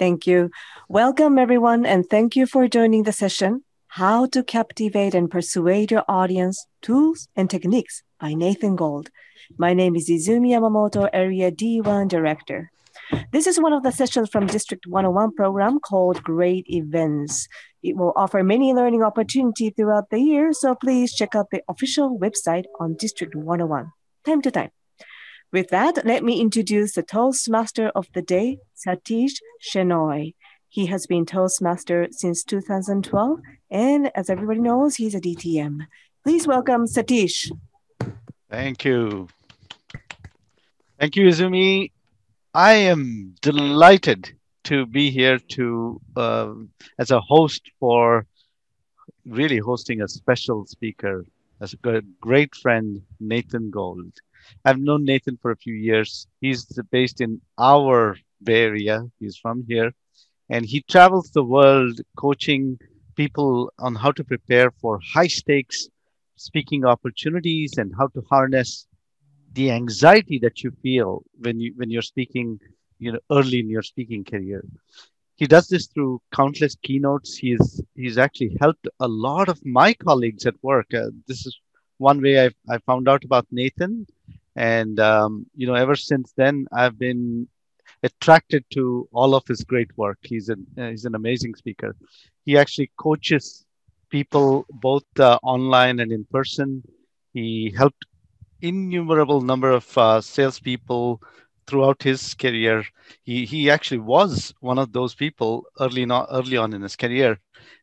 Thank you. Welcome, everyone, and thank you for joining the session How to Captivate and Persuade Your Audience Tools and Techniques by Nathan Gold. My name is Izumi Yamamoto, Area D1 Director. This is one of the sessions from District 101 program called Great Events. It will offer many learning opportunities throughout the year, so please check out the official website on District 101 time to time. With that, let me introduce the Toastmaster of the day, Satish Shenoy. He has been Toastmaster since 2012, and as everybody knows, he's a DTM. Please welcome Satish. Thank you. Thank you, Izumi. I am delighted to be here to uh, as a host for really hosting a special speaker as a great friend, Nathan Gold. I've known Nathan for a few years. He's based in our Bay Area. He's from here. And he travels the world coaching people on how to prepare for high stakes speaking opportunities and how to harness the anxiety that you feel when you when you're speaking you know early in your speaking career he does this through countless keynotes he's he's actually helped a lot of my colleagues at work uh, this is one way i i found out about nathan. And um, you know ever since then i've been attracted to all of his great work. He's an uh, he's an amazing speaker. He actually coaches people both uh, online and in person. He helped innumerable number of uh, salespeople throughout his career. He he actually was one of those people early on early on in his career,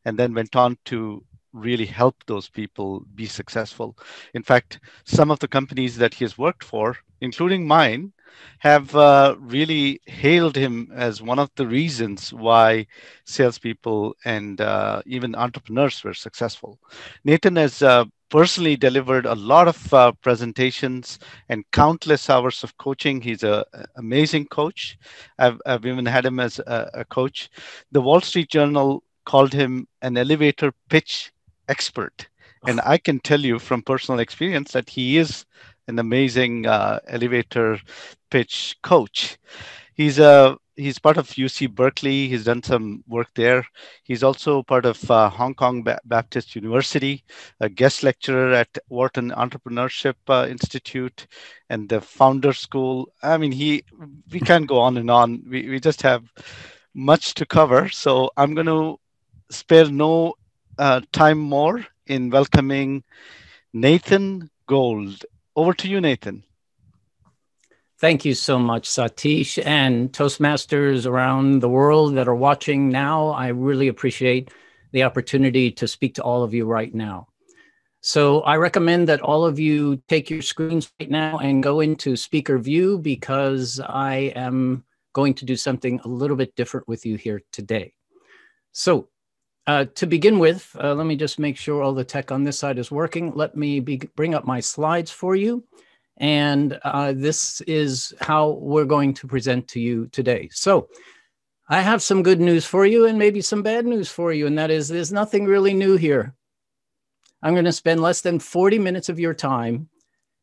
and then went on to really help those people be successful. In fact, some of the companies that he has worked for, including mine, have uh, really hailed him as one of the reasons why salespeople and uh, even entrepreneurs were successful. Nathan has uh, personally delivered a lot of uh, presentations and countless hours of coaching. He's an amazing coach. I've, I've even had him as a, a coach. The Wall Street Journal called him an elevator pitch expert. And I can tell you from personal experience that he is an amazing uh, elevator pitch coach. He's a he's part of UC Berkeley. He's done some work there. He's also part of uh, Hong Kong ba- Baptist University, a guest lecturer at Wharton Entrepreneurship uh, Institute, and the Founder School. I mean, he we can't go on and on. We we just have much to cover. So I'm going to spare no uh, time more in welcoming Nathan Gold. Over to you, Nathan. Thank you so much, Satish, and Toastmasters around the world that are watching now. I really appreciate the opportunity to speak to all of you right now. So, I recommend that all of you take your screens right now and go into speaker view because I am going to do something a little bit different with you here today. So, uh, to begin with, uh, let me just make sure all the tech on this side is working. Let me be, bring up my slides for you. And uh, this is how we're going to present to you today. So I have some good news for you and maybe some bad news for you. And that is, there's nothing really new here. I'm going to spend less than 40 minutes of your time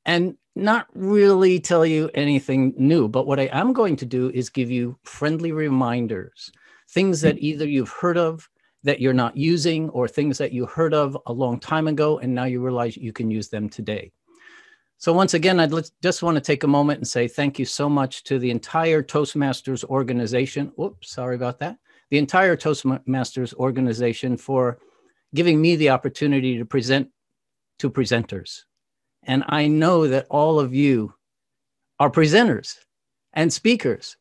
and not really tell you anything new. But what I am going to do is give you friendly reminders, things that either you've heard of that you're not using or things that you heard of a long time ago and now you realize you can use them today. So once again, I'd just want to take a moment and say thank you so much to the entire Toastmasters organization. Oops, sorry about that. The entire Toastmasters organization for giving me the opportunity to present to presenters. And I know that all of you are presenters and speakers.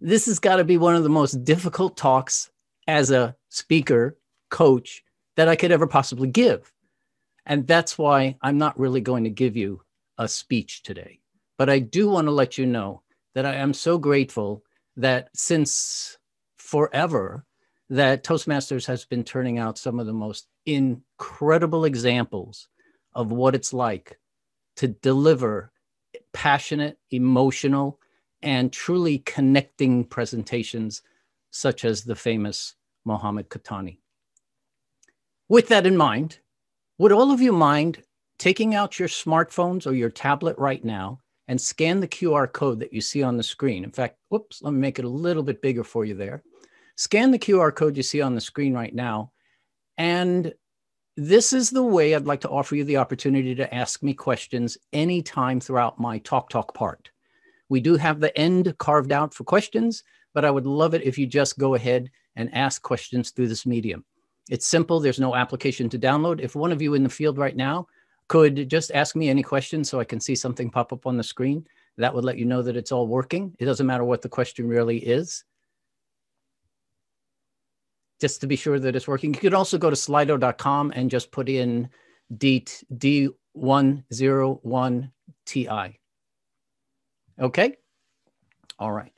This has got to be one of the most difficult talks as a speaker, coach that I could ever possibly give. And that's why I'm not really going to give you a speech today. But I do want to let you know that I am so grateful that since forever, that Toastmasters has been turning out some of the most incredible examples of what it's like to deliver passionate, emotional, and truly connecting presentations, such as the famous Mohammed Qahtani. With that in mind, would all of you mind taking out your smartphones or your tablet right now and scan the QR code that you see on the screen. In fact, whoops, let me make it a little bit bigger for you there. Scan the QR code you see on the screen right now. And this is the way I'd like to offer you the opportunity to ask me questions anytime throughout my Talk Talk part. We do have the end carved out for questions, but I would love it if you just go ahead and ask questions through this medium. It's simple, there's no application to download. If one of you in the field right now could just ask me any questions so I can see something pop up on the screen, that would let you know that it's all working. It doesn't matter what the question really is. Just to be sure that it's working. You could also go to slido.com and just put in D, D101TI. Okay. All right.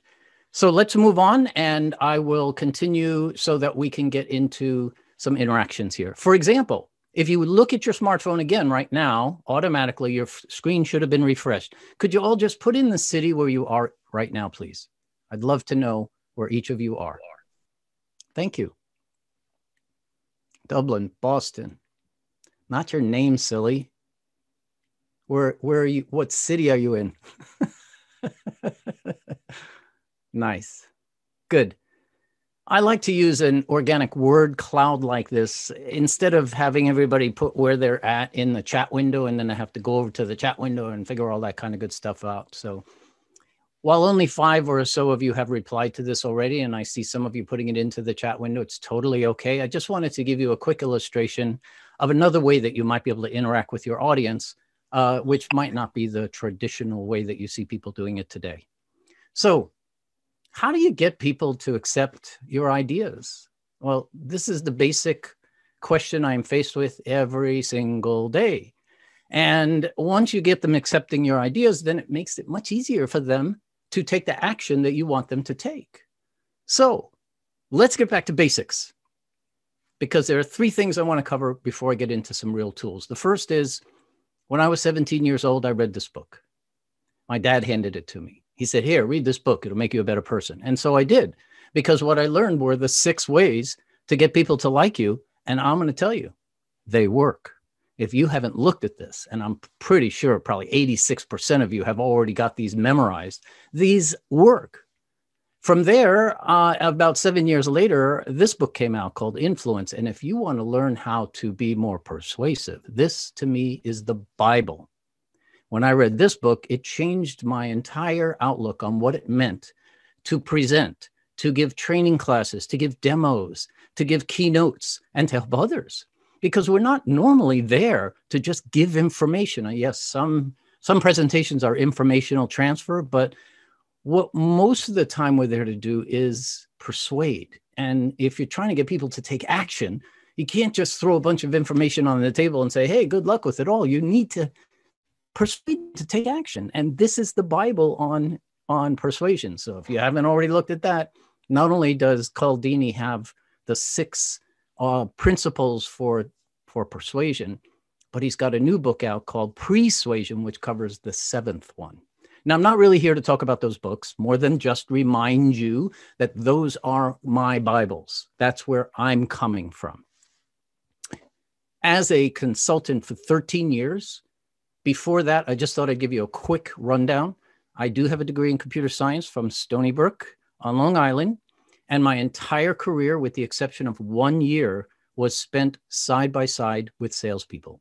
So let's move on and I will continue so that we can get into some interactions here. For example, if you look at your smartphone again right now, automatically your screen should have been refreshed. Could you all just put in the city where you are right now, please? I'd love to know where each of you are. Thank you. Dublin, Boston. Not your name, silly. Where where are you? What city are you in? nice. Good. I like to use an organic word cloud like this instead of having everybody put where they're at in the chat window and then I have to go over to the chat window and figure all that kind of good stuff out. So while only five or so of you have replied to this already, and I see some of you putting it into the chat window, it's totally okay. I just wanted to give you a quick illustration of another way that you might be able to interact with your audience uh, which might not be the traditional way that you see people doing it today. So, how do you get people to accept your ideas? Well, this is the basic question I'm faced with every single day. And once you get them accepting your ideas, then it makes it much easier for them to take the action that you want them to take. So let's get back to basics because there are three things I want to cover before I get into some real tools. The first is when I was 17 years old, I read this book. My dad handed it to me. He said, Here, read this book. It'll make you a better person. And so I did, because what I learned were the six ways to get people to like you. And I'm going to tell you, they work. If you haven't looked at this, and I'm pretty sure probably 86% of you have already got these memorized, these work. From there, uh, about seven years later, this book came out called Influence. And if you want to learn how to be more persuasive, this to me is the Bible. When I read this book, it changed my entire outlook on what it meant to present, to give training classes, to give demos, to give keynotes, and to help others. Because we're not normally there to just give information. Uh, yes, some some presentations are informational transfer, but what most of the time we're there to do is persuade. And if you're trying to get people to take action, you can't just throw a bunch of information on the table and say, hey, good luck with it all. You need to persuade to take action. And this is the Bible on, on persuasion. So if you haven't already looked at that, not only does Cialdini have the six uh, principles for, for persuasion, but he's got a new book out called Persuasion, which covers the seventh one. Now, I'm not really here to talk about those books more than just remind you that those are my Bibles. That's where I'm coming from. As a consultant for 13 years, before that, I just thought I'd give you a quick rundown. I do have a degree in computer science from Stony Brook on Long Island, and my entire career, with the exception of one year, was spent side by side with salespeople.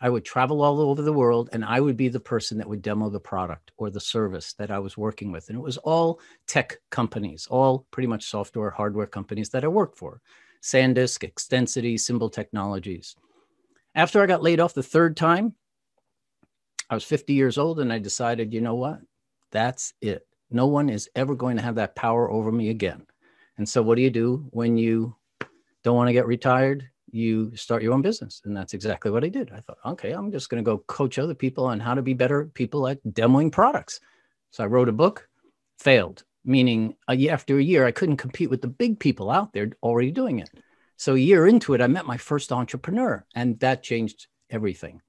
I would travel all over the world and I would be the person that would demo the product or the service that I was working with. And it was all tech companies, all pretty much software, hardware companies that I worked for SanDisk, Extensity, Symbol Technologies. After I got laid off the third time, I was 50 years old and I decided, you know what? That's it. No one is ever going to have that power over me again. And so, what do you do when you don't want to get retired? you start your own business. And that's exactly what I did. I thought, okay, I'm just going to go coach other people on how to be better people at demoing products. So I wrote a book, failed, meaning a year after a year, I couldn't compete with the big people out there already doing it. So a year into it, I met my first entrepreneur, and that changed everything.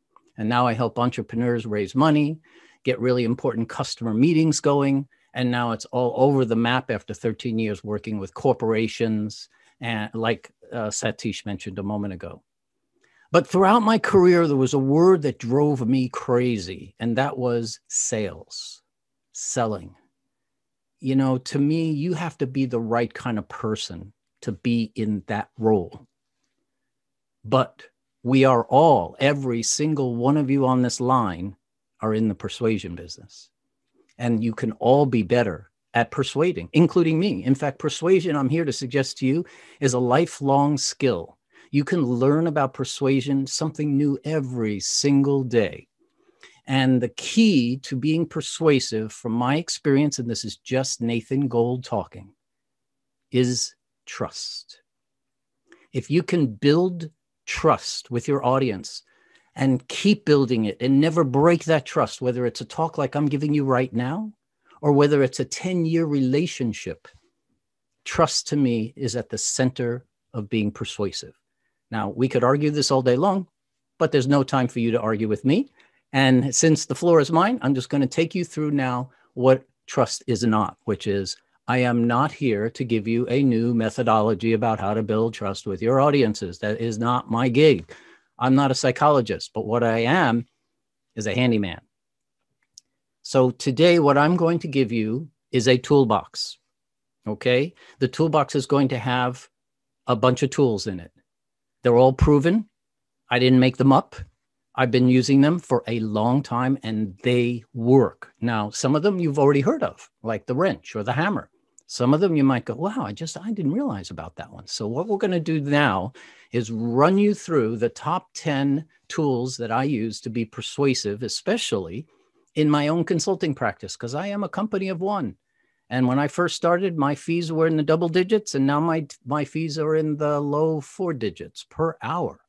And now I help entrepreneurs raise money, get really important customer meetings going. And now it's all over the map after 13 years working with corporations and like uh, Satish mentioned a moment ago. But throughout my career, there was a word that drove me crazy, and that was sales, selling. You know, to me, you have to be the right kind of person to be in that role. But we are all, every single one of you on this line, are in the persuasion business. And you can all be better at persuading, including me. In fact, persuasion, I'm here to suggest to you, is a lifelong skill. You can learn about persuasion, something new every single day. And the key to being persuasive, from my experience, and this is just Nathan Gold talking, is trust. If you can build trust with your audience and keep building it and never break that trust, whether it's a talk like I'm giving you right now, or whether it's a 10 year relationship, trust to me is at the center of being persuasive. Now, we could argue this all day long, but there's no time for you to argue with me. And since the floor is mine, I'm just going to take you through now what trust is not, which is I am not here to give you a new methodology about how to build trust with your audiences. That is not my gig. I'm not a psychologist, but what I am is a handyman. So today, what I'm going to give you is a toolbox. Okay. The toolbox is going to have a bunch of tools in it. They're all proven. I didn't make them up. I've been using them for a long time and they work. Now, some of them you've already heard of, like the wrench or the hammer. Some of them you might go, wow, I just, I didn't realize about that one. So, what we're going to do now is run you through the top 10 tools that I use to be persuasive, especially in my own consulting practice, because I am a company of one. And when I first started, my fees were in the double digits, and now my, my fees are in the low four digits per hour.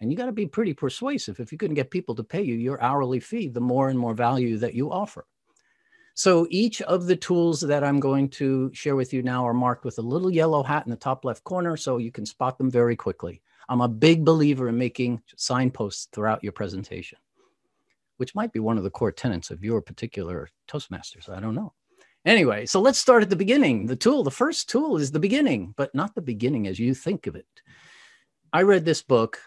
And you got to be pretty persuasive. If you couldn't get people to pay you your hourly fee, the more and more value that you offer. So each of the tools that I'm going to share with you now are marked with a little yellow hat in the top left corner so you can spot them very quickly. I'm a big believer in making signposts throughout your presentation, which might be one of the core tenets of your particular Toastmasters. I don't know. Anyway, so let's start at the beginning. The tool, the first tool is the beginning, but not the beginning as you think of it. I read this book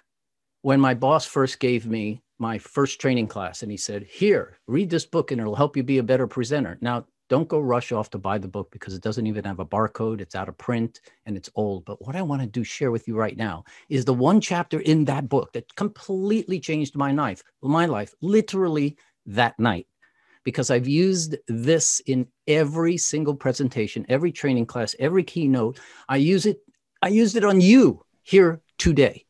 when my boss first gave me my first training class and he said, Here, read this book and it'll help you be a better presenter. Now, don't go rush off to buy the book because it doesn't even have a barcode. It's out of print and it's old. But what I want to do share with you right now is the one chapter in that book that completely changed my life, my life, literally that night. Because I've used this in every single presentation, every training class, every keynote. I use it, I used it on you here today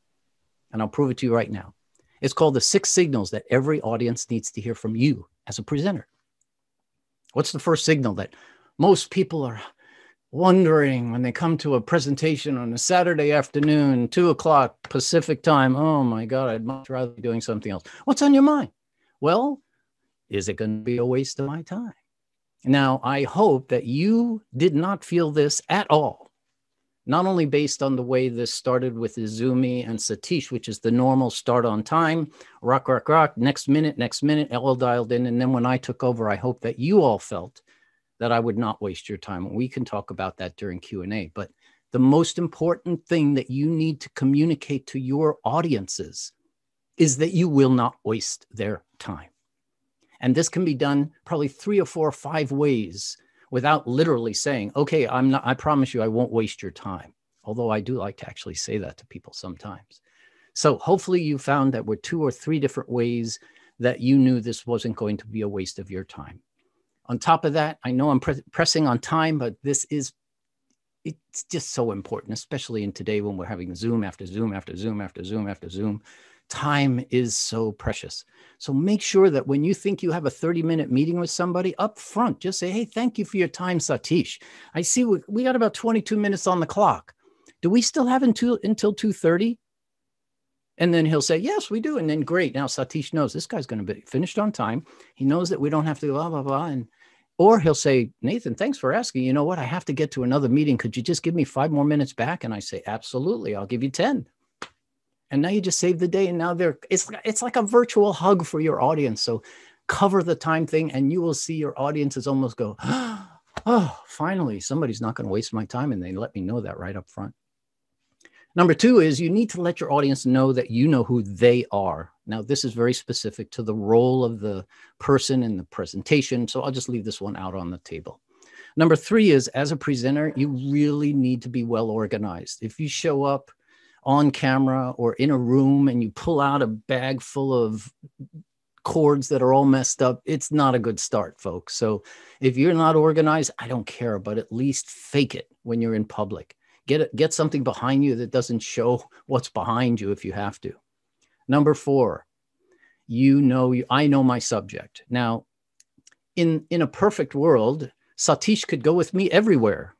and I'll prove it to you right now. It's called the six signals that every audience needs to hear from you as a presenter. What's the first signal that most people are wondering when they come to a presentation on a Saturday afternoon, two o'clock Pacific time? Oh my God, I'd much rather be doing something else. What's on your mind? Well, is it going to be a waste of my time? Now, I hope that you did not feel this at all not only based on the way this started with Izumi and Satish, which is the normal start on time, rock, rock, rock, next minute, next minute, all dialed in. And then when I took over, I hope that you all felt that I would not waste your time. We can talk about that during Q&A. But the most important thing that you need to communicate to your audiences is that you will not waste their time. And this can be done probably three or four or five ways without literally saying, okay, I'm not, I promise you, I won't waste your time. Although I do like to actually say that to people sometimes. So hopefully you found that were two or three different ways that you knew this wasn't going to be a waste of your time. On top of that, I know I'm pre- pressing on time, but this is it's just so important, especially in today when we're having Zoom after Zoom after Zoom after Zoom after Zoom time is so precious. So make sure that when you think you have a 30 minute meeting with somebody up front, just say, Hey, thank you for your time, Satish. I see we, we got about 22 minutes on the clock. Do we still have until, until 2.30? And then he'll say, Yes, we do. And then great. Now Satish knows this guy's going to be finished on time. He knows that we don't have to blah, blah, blah. And or he'll say, Nathan, thanks for asking. You know what? I have to get to another meeting. Could you just give me five more minutes back? And I say, Absolutely. I'll give you 10 and now you just save the day and now they're it's it's like a virtual hug for your audience. So cover the time thing and you will see your audiences almost go oh finally somebody's not going to waste my time and they let me know that right up front. Number two is you need to let your audience know that you know who they are. Now this is very specific to the role of the person in the presentation so i'll just leave this one out on the table. Number three is as a presenter, you really need to be well organized. If you show up on camera or in a room and you pull out a bag full of cords that are all messed up, it's not a good start, folks. So if you're not organized, I don't care, but at least fake it when you're in public. Get it, get something behind you that doesn't show what's behind you if you have to. Number four, you know, I know my subject. Now, in in a perfect world, Satish could go with me everywhere.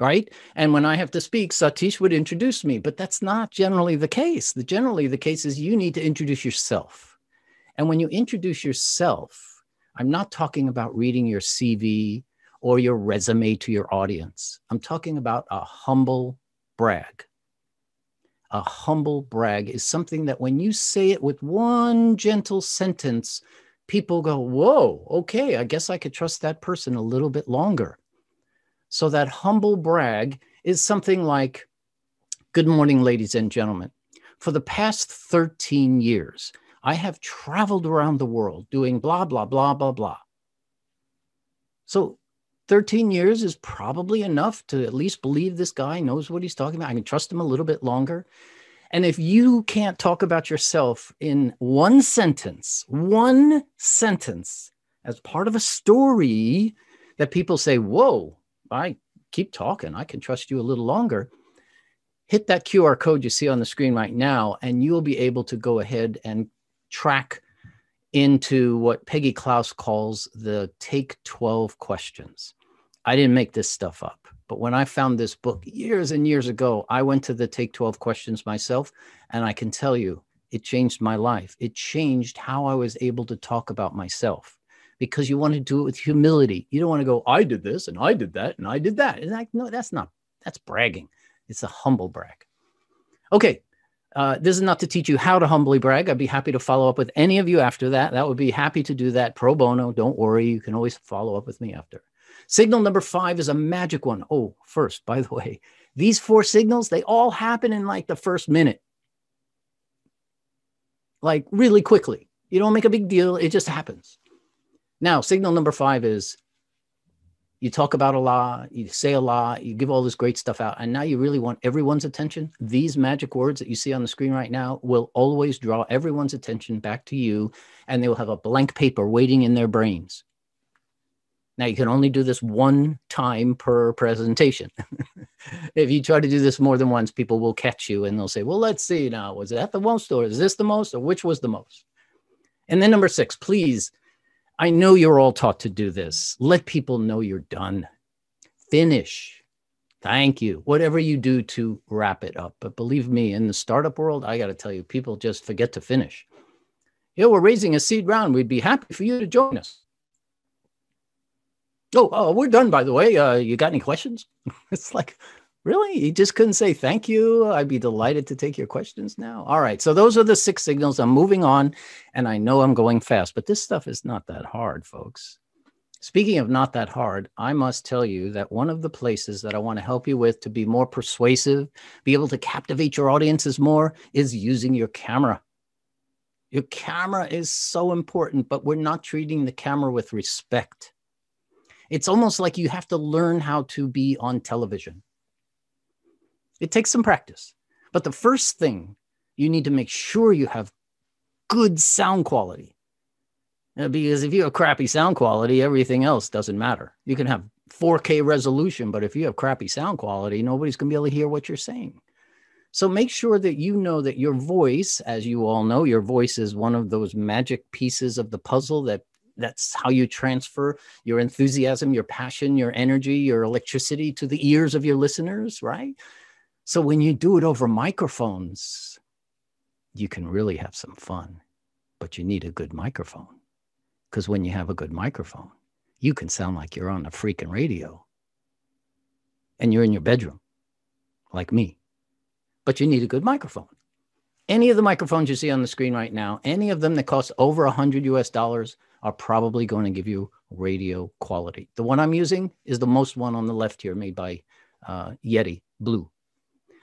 Right. And when I have to speak, Satish would introduce me, but that's not generally the case. The generally the case is you need to introduce yourself. And when you introduce yourself, I'm not talking about reading your CV or your resume to your audience. I'm talking about a humble brag. A humble brag is something that when you say it with one gentle sentence, people go, Whoa, okay, I guess I could trust that person a little bit longer. So that humble brag is something like, Good morning, ladies and gentlemen. For the past 13 years, I have traveled around the world doing blah, blah, blah, blah, blah. So 13 years is probably enough to at least believe this guy knows what he's talking about. I can trust him a little bit longer. And if you can't talk about yourself in one sentence, one sentence as part of a story that people say, Whoa, I keep talking, I can trust you a little longer. Hit that QR code you see on the screen right now, and you'll be able to go ahead and track into what Peggy Klaus calls the Take 12 questions. I didn't make this stuff up. But when I found this book years and years ago, I went to the Take 12 questions myself. And I can tell you, it changed my life. It changed how I was able to talk about myself because you want to do it with humility. You don't want to go, I did this and I did that and I did that. And like, no, that's not, that's bragging. It's a humble brag. Okay. Uh, this is not to teach you how to humbly brag. I'd be happy to follow up with any of you after that. That would be happy to do that pro bono. Don't worry. You can always follow up with me after. Signal number five is a magic one. Oh, first, by the way, these four signals, they all happen in like the first minute, like really quickly. You don't make a big deal, it just happens. Now, signal number five is you talk about a lot, you say a lot, you give all this great stuff out, and now you really want everyone's attention. These magic words that you see on the screen right now will always draw everyone's attention back to you, and they will have a blank paper waiting in their brains. Now you can only do this one time per presentation. if you try to do this more than once, people will catch you and they'll say, well, let's see now, was that the most or is this the most or which was the most? And then number six, please, I know you're all taught to do this. Let people know you're done. Finish. Thank you. Whatever you do to wrap it up. But believe me, in the startup world, I got to tell you, people just forget to finish. Yeah, we're raising a seed round. We'd be happy for you to join us. Oh, oh, we're done, by the way. Uh, you got any questions? it's like, really? You just couldn't say thank you? I'd be delighted to take your questions now. All right. So those are the six signals. I'm moving on, and I know I'm going fast, but this stuff is not that hard, folks. Speaking of not that hard, I must tell you that one of the places that I want to help you with to be more persuasive, be able to captivate your audiences more, is using your camera. Your camera is so important, but we're not treating the camera with respect. It's almost like you have to learn how to be on television. It takes some practice. But the first thing you need to make sure you have good sound quality. Uh, because if you have crappy sound quality, everything else doesn't matter. You can have 4K resolution, but if you have crappy sound quality, nobody's going to be able to hear what you're saying. So make sure that you know that your voice, as you all know, your voice is one of those magic pieces of the puzzle that that's how you transfer your enthusiasm, your passion, your energy, your electricity to the ears of your listeners, right? So when you do it over microphones, you can really have some fun, but you need a good microphone. Because when you have a good microphone, you can sound like you're on a freaking radio and you're in your bedroom, like me. But you need a good microphone. Any of the microphones you see on the screen right now, any of them that cost over 100 US dollars, are probably going to give you radio quality. The one I'm using is the most one on the left here, made by uh, Yeti Blue.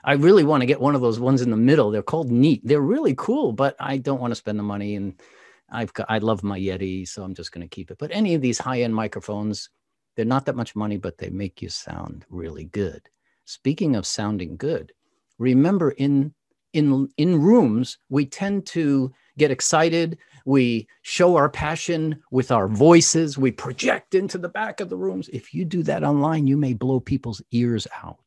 I really want to get one of those ones in the middle. They're called Neat. They're really cool, but I don't want to spend the money. And I've got, I love my Yeti, so I'm just going to keep it. But any of these high end microphones, They're not that much money, but they make you sound really good. Speaking of sounding good, remember in in in rooms we tend to get excited we show our passion with our voices we project into the back of the rooms if you do that online you may blow people's ears out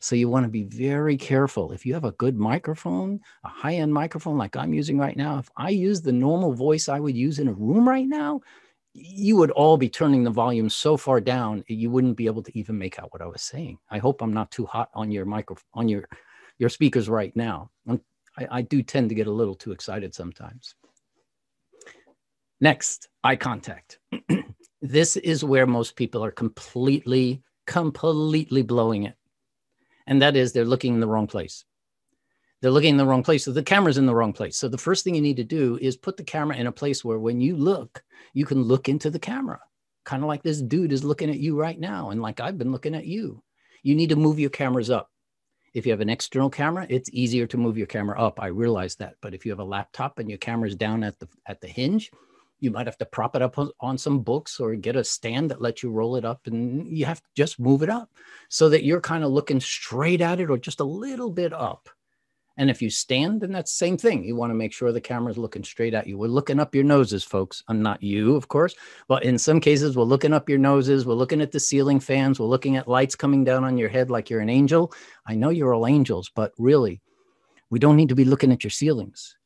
so you want to be very careful if you have a good microphone a high-end microphone like i'm using right now if i use the normal voice i would use in a room right now you would all be turning the volume so far down eh, you wouldn't be able to even make out what i was saying i hope i'm not too hot on your microphone on your your speakers right now. I, I do tend to get a little too excited sometimes. Next, eye contact. this is where most people are completely, completely blowing it. And that is they're looking in the wrong place. They're looking in the wrong place. So the camera's in the wrong place. So the first thing you need to do is put the camera in a place where when you look, you can look into the camera, kind of like this dude is looking at you right now. And like I've been looking at you. You need to move your cameras up. If you have an external camera, it's easier to move your camera up. I realize that. But if you have a laptop and your camera's down at the at the hinge, you might have to prop it up on, some books or get a stand that lets you roll it up and you have to just move it up so that you're kind of looking straight at it or just a little bit up and if you stand, then that's the same thing. You want to make sure the camera's looking straight at you. We're looking up your noses, folks. I'm not you, of course, but in some cases, we're looking up your noses. We're looking at the ceiling fans. We're looking at lights coming down on your head like you're an angel. I know you're all angels, but really, we don't need to be looking at your ceilings.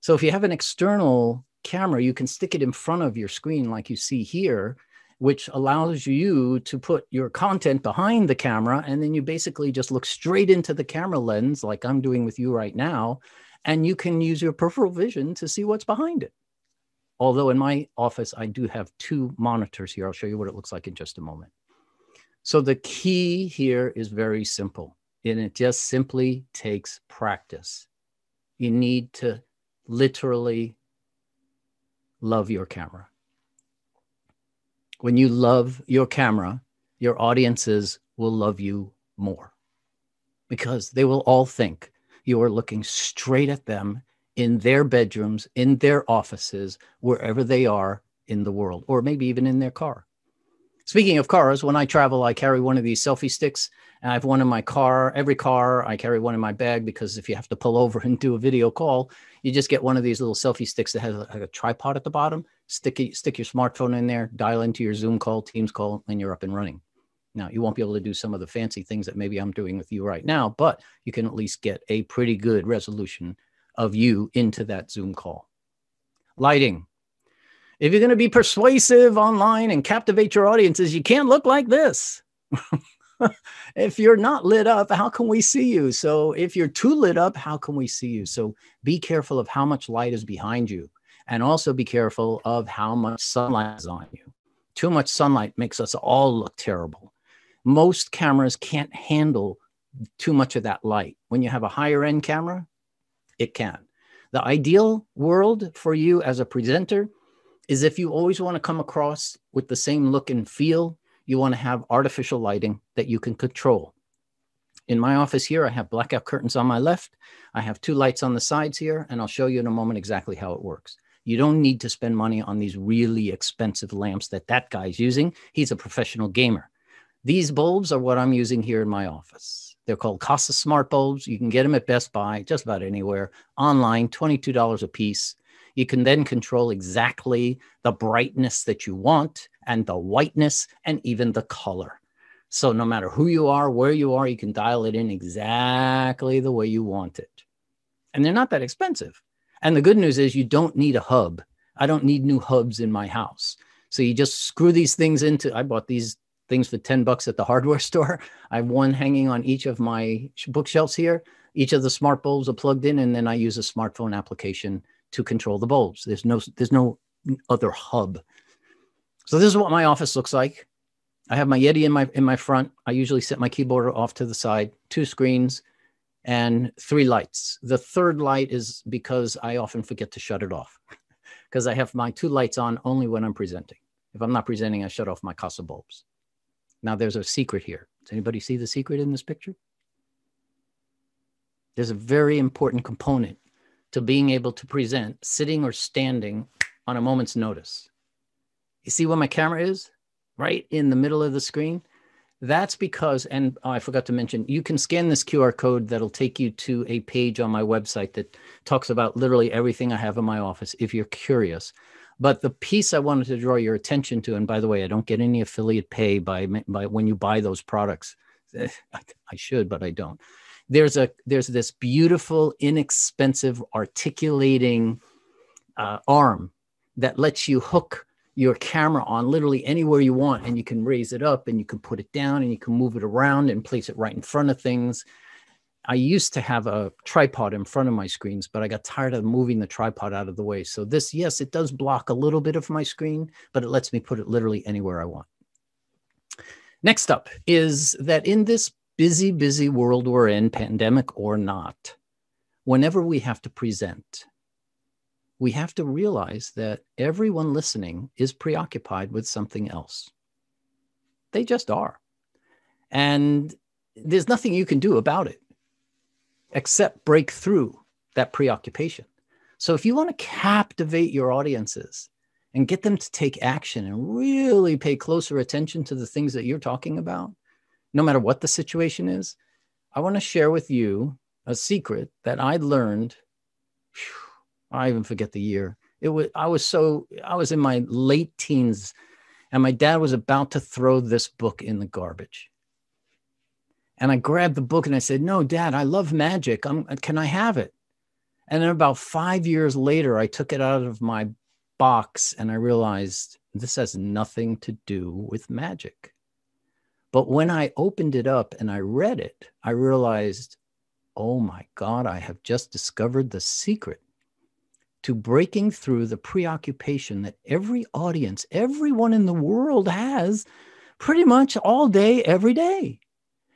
So if you have an external camera, you can stick it in front of your screen like you see here which allows you to put your content behind the camera. And then you basically just look straight into the camera lens, like I'm doing with you right now. And you can use your peripheral vision to see what's behind it. Although in my office, I do have two monitors here. I'll show you what it looks like in just a moment. So the key here is very simple, and it just simply takes practice. You need to literally love your camera when you love your camera, your audiences will love you more because they will all think you are looking straight at them in their bedrooms, in their offices, wherever they are in the world, or maybe even in their car. Speaking of cars, when I travel, I carry one of these selfie sticks. I have one in my car. Every car, I carry one in my bag because if you have to pull over and do a video call, you just get one of these little selfie sticks that has a, a tripod at the bottom stick it, stick your smartphone in there, dial into your Zoom call, Teams call, and you're up and running. Now, you won't be able to do some of the fancy things that maybe I'm doing with you right now, but you can at least get a pretty good resolution of you into that Zoom call. Lighting. If you're going to be persuasive online and captivate your audiences, you can't look like this. if you're not lit up, how can we see you? So, if you're too lit up, how can we see you? So, be careful of how much light is behind you. And also be careful of how much sunlight is on you. Too much sunlight makes us all look terrible. Most cameras can't handle too much of that light. When you have a higher end camera, it can. The ideal world for you as a presenter is if you always want to come across with the same look and feel, you want to have artificial lighting that you can control. In my office here, I have blackout curtains on my left. I have two lights on the sides here, and I'll show you in a moment exactly how it works. You don't need to spend money on these really expensive lamps that that guy's using. He's a professional gamer. These bulbs are what I'm using here in my office. They're called Kasa Smart bulbs. You can get them at Best Buy, just about anywhere, online, $22 a piece. You can then control exactly the brightness that you want and the whiteness and even the color. So no matter who you are, where you are, you can dial it in exactly the way you want it. And they're not that expensive. And the good news is you don't need a hub. I don't need new hubs in my house. So you just screw these things into, I bought these things for 10 bucks at the hardware store. I have one hanging on each of my bookshelves here. Each of the smart bulbs are plugged in, and then I use a smartphone application to control the bulbs. There's no, there's no other hub. So this is what my office looks like. I have my Yeti in my in my front. I usually set my keyboard off to the side, two screens, and three lights. The third light is because I often forget to shut it off because I have my two lights on only when I'm presenting. If I'm not presenting, I shut off my Kasa bulbs. Now there's a secret here. Does anybody see the secret in this picture? There's a very important component to being able to present sitting or standing on a moment's notice. You see where my camera is? right in the middle of the screen. That's because, and oh, I forgot to mention, you can scan this QR code that'll take you to a page on my website that talks about literally everything I have in my office if you're curious. But the piece I wanted to draw your attention to, and by the way, I don't get any affiliate pay by, by when you buy those products. I should, but I don't. There's a there's this beautiful, inexpensive, articulating uh, arm that lets you hook your camera on literally anywhere you want and you can raise it up and you can put it down and you can move it around and place it right in front of things. I used to have a tripod in front of my screens but i got tired of moving the tripod out of the way. So this yes it does block a little bit of my screen but it lets me put it literally anywhere i want. Next up is that in this busy busy world we're in pandemic or not whenever we have to present we have to realize that everyone listening is preoccupied with something else. They just are. And there's nothing you can do about it except break through that preoccupation. So if you want to captivate your audiences and get them to take action and really pay closer attention to the things that you're talking about, no matter what the situation is, I want to share with you a secret that I learned. I even forget the year. It was I was so I was in my late teens and my dad was about to throw this book in the garbage. And I grabbed the book and I said, "No, dad, I love magic. I'm, can I have it?" And then about 5 years later, I took it out of my box and I realized this has nothing to do with magic. But when I opened it up and I read it, I realized, oh my God, I have just discovered the secret to breaking through the preoccupation that every audience, everyone in the world has pretty much all day, every day.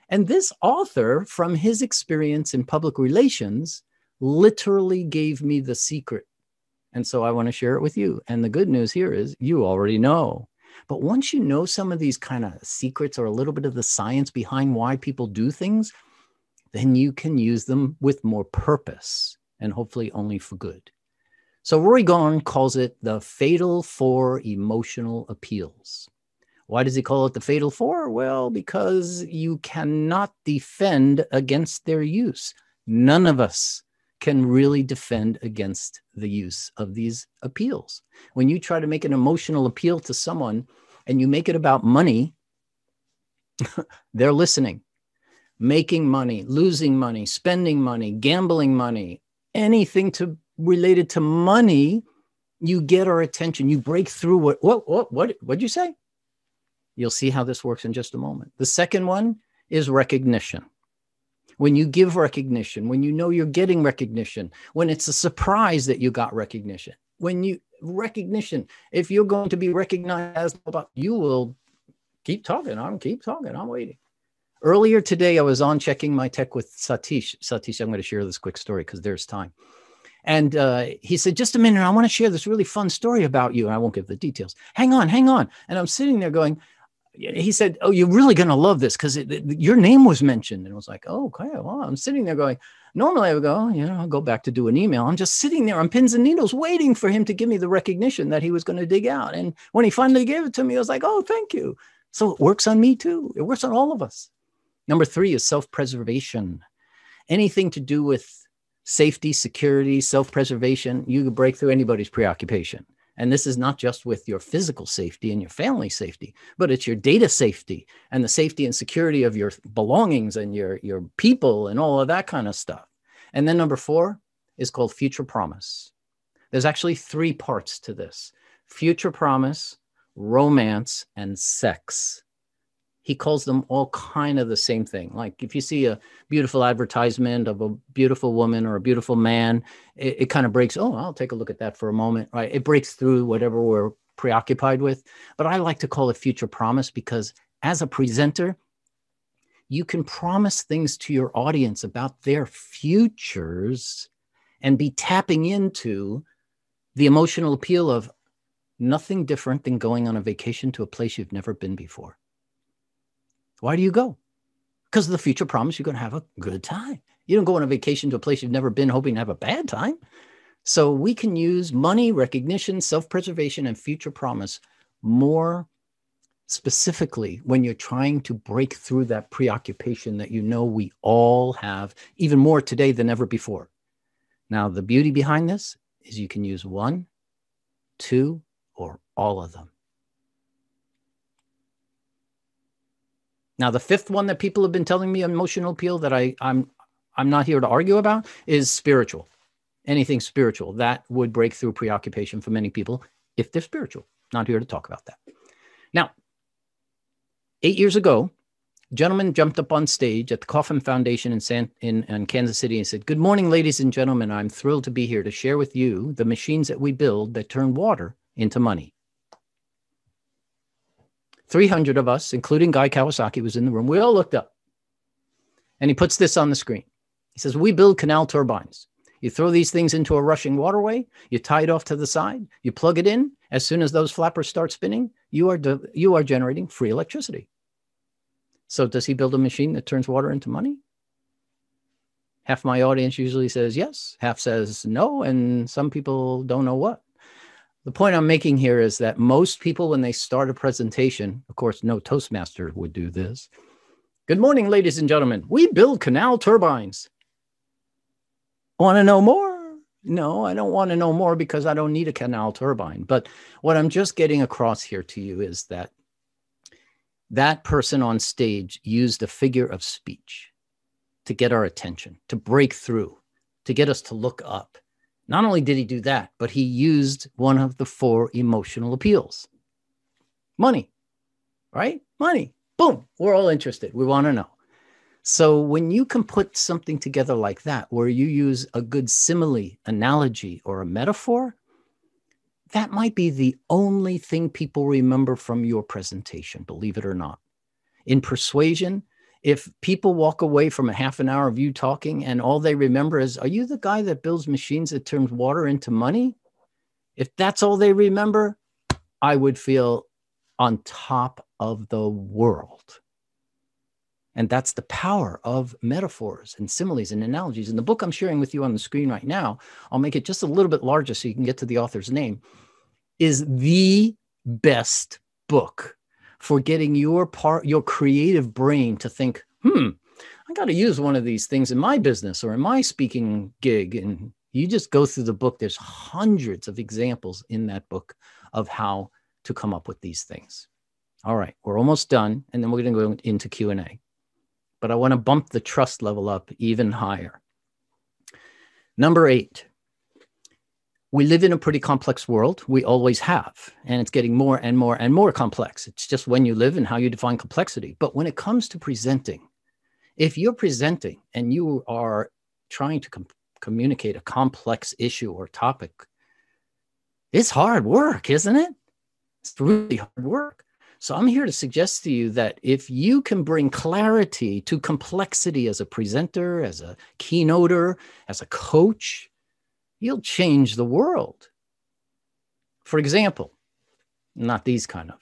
And this author, from his experience in public relations, literally gave me the secret. And so I want to share it with you. And the good news here is you already know. But once you know some of these kind of secrets or a little bit of the science behind why people do things, then you can use them with more purpose and hopefully only for good. So Roy Garn calls it the fatal four emotional appeals. Why does he call it the fatal four? Well, because you cannot defend against their use. None of us can really defend against the use of these appeals. When you try to make an emotional appeal to someone and you make it about money, they're listening. Making money, losing money, spending money, gambling money, anything to related to money, you get our attention. You break through what what what what what'd you say? You'll see how this works in just a moment. The second one is recognition. When you give recognition, when you know you're getting recognition, when it's a surprise that you got recognition, when you recognition, if you're going to be recognized, about you will keep talking. I'm keep talking. I'm waiting. Earlier today, I was on checking my tech with Satish. Satish, I'm going to share this quick story because there's time. And uh, he said, Just a minute, I want to share this really fun story about you. And I won't give the details. Hang on, hang on. And I'm sitting there going, he said, "Oh, you're really going to love this because your name was mentioned." And I was like, "Oh, okay." Well, I'm sitting there going, normally I would go, you know, I'll go back to do an email. I'm just sitting there on pins and needles, waiting for him to give me the recognition that he was going to dig out. And when he finally gave it to me, I was like, "Oh, thank you." So it works on me too. It works on all of us. Number three is self-preservation. Anything to do with safety, security, self preservation, you can break through anybody's preoccupation. And this is not just with your physical safety and your family safety, but it's your data safety and the safety and security of your belongings and your, your people and all of that kind of stuff. And then number four is called future promise. There's actually three parts to this future promise, romance, and sex he calls them all kind of the same thing. Like if you see a beautiful advertisement of a beautiful woman or a beautiful man, it, it kind of breaks. Oh, I'll take a look at that for a moment, right? It breaks through whatever we're preoccupied with. But I like to call it future promise because as a presenter, you can promise things to your audience about their futures and be tapping into the emotional appeal of nothing different than going on a vacation to a place you've never been before. Why do you go? Because of the future promise you're going to have a good time. You don't go on a vacation to a place you've never been hoping to have a bad time. So we can use money, recognition, self preservation, and future promise more specifically when you're trying to break through that preoccupation that you know we all have, even more today than ever before. Now, the beauty behind this is you can use one, two, or all of them. Now, the fifth one that people have been telling me emotional appeal that I, I'm I'm not here to argue about is spiritual. Anything spiritual that would break through preoccupation for many people if they're spiritual. Not here to talk about that. Now, eight years ago, a gentleman jumped up on stage at the Kauffman Foundation in, San, in, in Kansas City and said, Good morning, ladies and gentlemen. I'm thrilled to be here to share with you the machines that we build that turn water into money. 300 of us, including Guy Kawasaki, was in the room. We all looked up. And he puts this on the screen. He says, We build canal turbines. You throw these things into a rushing waterway, you tie it off to the side, you plug it in. As soon as those flappers start spinning, you are, de- you are generating free electricity. So, does he build a machine that turns water into money? Half my audience usually says yes, half says no, and some people don't know what. The point I'm making here is that most people, when they start a presentation, of course, no Toastmaster would do this. Good morning, ladies and gentlemen. We build canal turbines. Want to know more? No, I don't want to know more because I don't need a canal turbine. But what I'm just getting across here to you is that that person on stage used a figure of speech to get our attention, to break through, to get us to look up. Not only did he do that, but he used one of the four emotional appeals money, right? Money. Boom. We're all interested. We want to know. So when you can put something together like that, where you use a good simile, analogy, or a metaphor, that might be the only thing people remember from your presentation, believe it or not. In persuasion, if people walk away from a half an hour of you talking and all they remember is, Are you the guy that builds machines that turns water into money? If that's all they remember, I would feel on top of the world. And that's the power of metaphors and similes and analogies. In the book I'm sharing with you on the screen right now, I'll make it just a little bit larger so you can get to the author's name, is the best book for getting your part, your creative brain to think, hmm, I got to use one of these things in my business or in my speaking gig. And you just go through the book. There's hundreds of examples in that book of how to come up with these things. All right, we're almost done, and then we're going to go into Q and A. But I want to bump the trust level up even higher. Number eight, we live in a pretty complex world. We always have, and it's getting more and more and more complex. It's just when you live and how you define complexity. But when it comes to presenting, if you're presenting and you are trying to com- communicate a complex issue or topic, it's hard work, isn't it? It's really hard work. So I'm here to suggest to you that if you can bring clarity to complexity as a presenter, as a keynoter, as a coach, you'll change the world. For example, not these kind of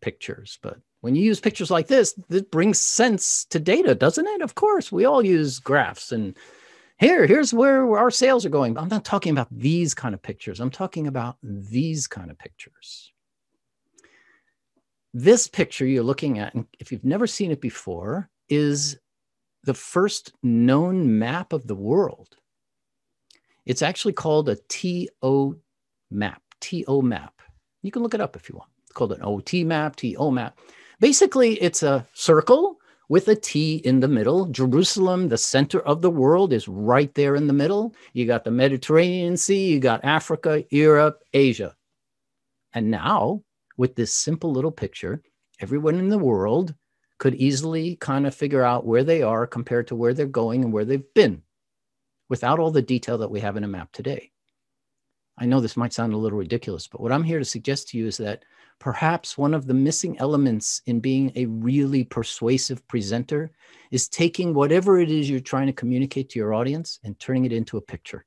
pictures, but when you use pictures like this, it brings sense to data, doesn't it? Of course, we all use graphs and here, here's where our sales are going. I'm not talking about these kind of pictures. I'm talking about these kind of pictures. This picture you're looking at, and if you've never seen it before, is the first known map of the world. It's actually called a TO map, TO map. You can look it up if you want. It's called an OT map, TO map. Basically, it's a circle with a T in the middle. Jerusalem, the center of the world, is right there in the middle. You got the Mediterranean Sea, you got Africa, Europe, Asia. And now, with this simple little picture, everyone in the world could easily kind of figure out where they are compared to where they're going and where they've been without all the detail that we have in a map today. I know this might sound a little ridiculous, but what I'm here to suggest to you is that perhaps one of the missing elements in being a really persuasive presenter is taking whatever it is you're trying to communicate to your audience and turning it into a picture.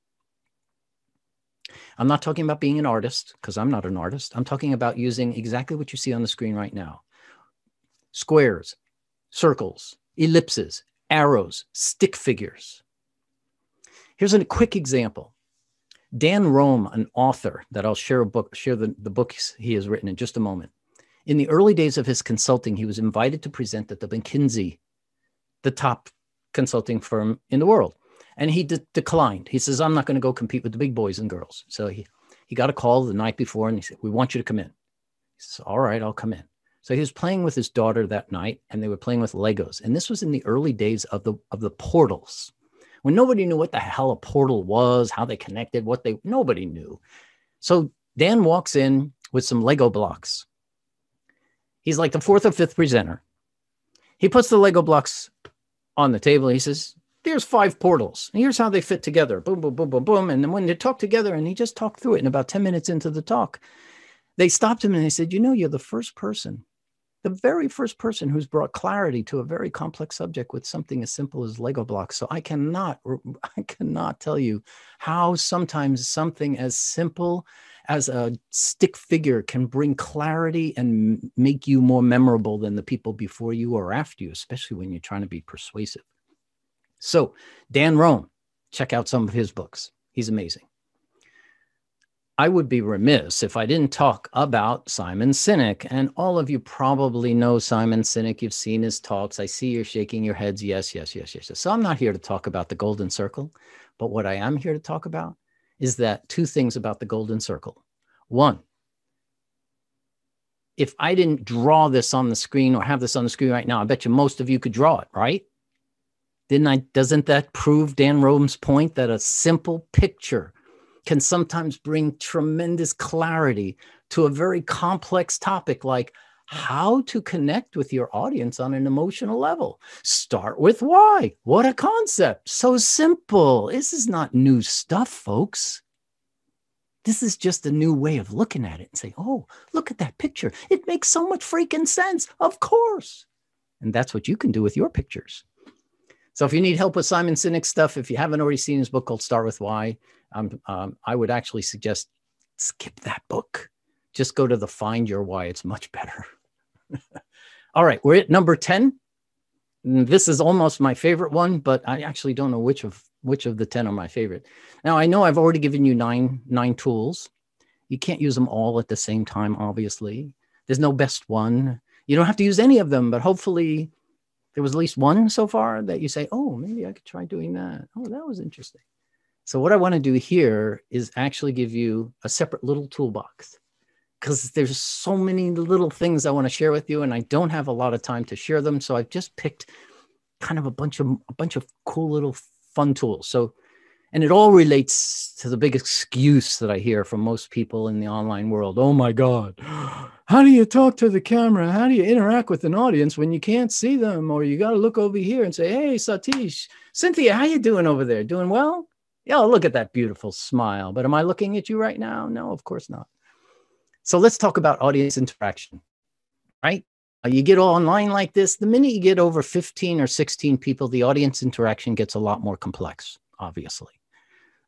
I'm not talking about being an artist because I'm not an artist. I'm talking about using exactly what you see on the screen right now squares, circles, ellipses, arrows, stick figures. Here's a quick example. Dan Roam, an author that I'll share a book, share the, the books he has written in just a moment. In the early days of his consulting, he was invited to present at the McKinsey, the top consulting firm in the world. And he de- declined. He says, I'm not going to go compete with the big boys and girls. So he, he got a call the night before and he said, We want you to come in. He says, All right, I'll come in. So he was playing with his daughter that night and they were playing with Legos. And this was in the early days of the of the portals when nobody knew what the hell a portal was, how they connected, what they nobody knew. So Dan walks in with some Lego blocks. He's like the fourth or fifth presenter. He puts the Lego blocks on the table. He says, There's five portals. And here's how they fit together. Boom, boom, boom, boom, boom. And then when they talk together, and he just talked through it. And about 10 minutes into the talk, they stopped him and they said, You know, you're the first person the very first person who's brought clarity to a very complex subject with something as simple as Lego blocks. So I cannot, I cannot tell you how sometimes something as simple as a stick figure can bring clarity and make you more memorable than the people before you or after you, especially when you're trying to be persuasive. So Dan Roam, check out some of his books. He's amazing. I would be remiss if I didn't talk about Simon Sinek. And all of you probably know Simon Sinek. You've seen his talks. I see you're shaking your heads. Yes, yes, yes, yes. So I'm not here to talk about the golden circle. But what I am here to talk about is that two things about the golden circle. One, if I didn't draw this on the screen or have this on the screen right now, I bet you most of you could draw it, right? Didn't I? Doesn't that prove Dan Roam's point that a simple picture can sometimes bring tremendous clarity to a very complex topic like how to connect with your audience on an emotional level. Start with why. What a concept. So simple. This is not new stuff, folks. This is just a new way of looking at it and say, oh, look at that picture. It makes so much freaking sense. Of course. And that's what you can do with your pictures. So if you need help with Simon Sinek stuff, if you haven't already seen his book called Start with Why, um, um, I would actually suggest skip that book. Just go to the Find Your Why. It's much better. All right, we're at number 10. This is almost my favorite one, but I actually don't know which of which of the 10 are my favorite. Now I know I've already given you nine nine tools. You can't use them all at the same time, obviously. There's no best one. You don't have to use any of them, but hopefully there was at least one so far that you say, oh, maybe I could try doing that. Oh, that was interesting. So what I want to do here is actually give you a separate little toolbox because there's so many little things I want to share with you and I don't have a lot of time to share them. So I've just picked kind of a bunch of a bunch of cool little fun tools. So and it all relates to the big excuse that I hear from most people in the online world. Oh my God, how do you talk to the camera? How do you interact with an audience when you can't see them? Or you got to look over here and say, Hey, Satish, Cynthia, how you doing over there? Doing well? Yeah, look at that beautiful smile. But am I looking at you right now? No, of course not. So let's talk about audience interaction, right? Uh, you get online like this, the minute you get over 15 or 16 people, the audience interaction gets a lot more complex, obviously.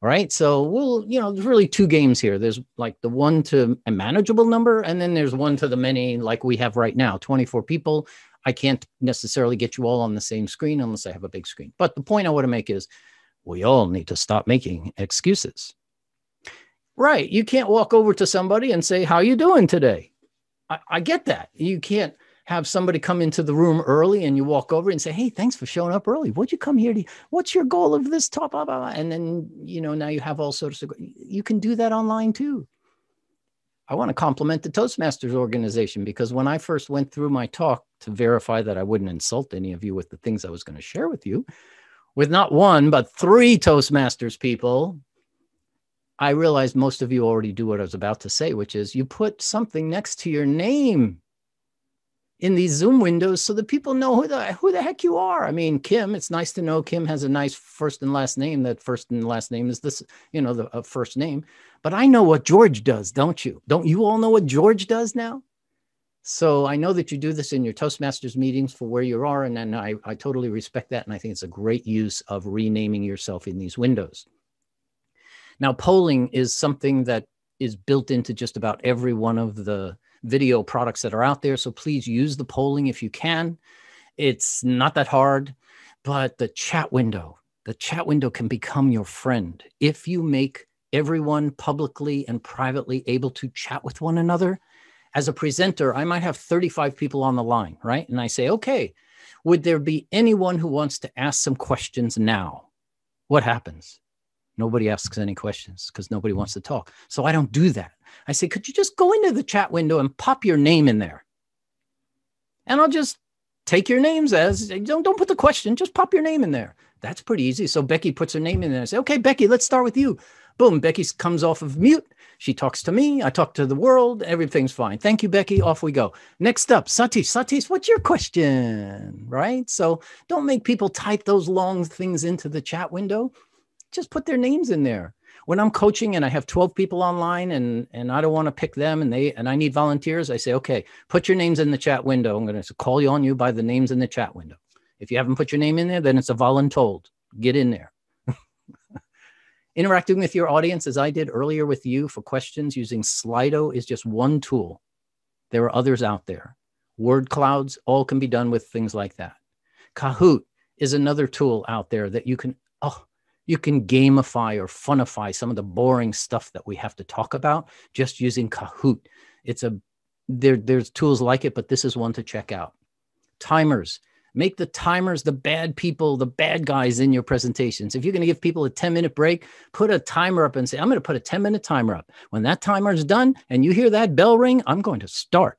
All right. So we'll, you know, there's really two games here. There's like the one to a manageable number, and then there's one to the many, like we have right now 24 people. I can't necessarily get you all on the same screen unless I have a big screen. But the point I want to make is we all need to stop making excuses. Right. You can't walk over to somebody and say, How are you doing today? I, I get that. You can't have somebody come into the room early and you walk over and say, Hey, thanks for showing up early. What'd you come here to? What's your goal of this top? Blah, blah, blah. And then, you know, now you have all sorts of, you can do that online too. I want to compliment the Toastmasters organization because when I first went through my talk to verify that I wouldn't insult any of you with the things I was going to share with you, with not one, but three Toastmasters people, I realized most of you already do what I was about to say, which is you put something next to your name in these Zoom windows so that people know who the who the heck you are. I mean, Kim, it's nice to know Kim has a nice first and last name. That first and last name is this, you know, the uh, first name. But I know what George does, don't you? Don't you all know what George does now? So I know that you do this in your Toastmasters meetings for where you are, and then I, I totally respect that. And I think it's a great use of renaming yourself in these windows. Now, polling is something that is built into just about every one of the video products that are out there. So please use the polling if you can. It's not that hard, but the chat window, the chat window can become your friend. If you make everyone publicly and privately able to chat with one another, As a presenter, I might have 35 people on the line, right? And I say, okay, would there be anyone who wants to ask some questions now? What happens? Nobody asks any questions because nobody wants to talk. So I don't do that. I say, could you just go into the chat window and pop your name in there? And I'll just take your names as don't don't put the question, just pop your name in there. That's pretty easy. So Becky puts her name in there. I say, okay, Becky, let's start with you. Boom, Becky comes off of mute. She talks to me. I talk to the world. Everything's fine. Thank you, Becky. Off we go. Next up, Satish. Satish, what's your question? Right. So don't make people type those long things into the chat window. Just put their names in there. When I'm coaching and I have 12 people online and and I don't want to pick them and they and I need volunteers, I say, okay, put your names in the chat window. I'm going to call you on you by the names in the chat window. If you haven't put your name in there, then it's a voluntold. Get in there. Interacting with your audience, as I did earlier with you for questions using Slido, is just one tool. There are others out there. Word clouds, all can be done with things like that. Kahoot is another tool out there that you can, oh, you can gamify or funify some of the boring stuff that we have to talk about just using Kahoot. It's a there, there's tools like it, but this is one to check out. Timers Make the timers the bad people, the bad guys in your presentations. If you're going to give people a 10 minute break, put a timer up and say, I'm going to put a 10 minute timer up. When that timer is done and you hear that bell ring, I'm going to start.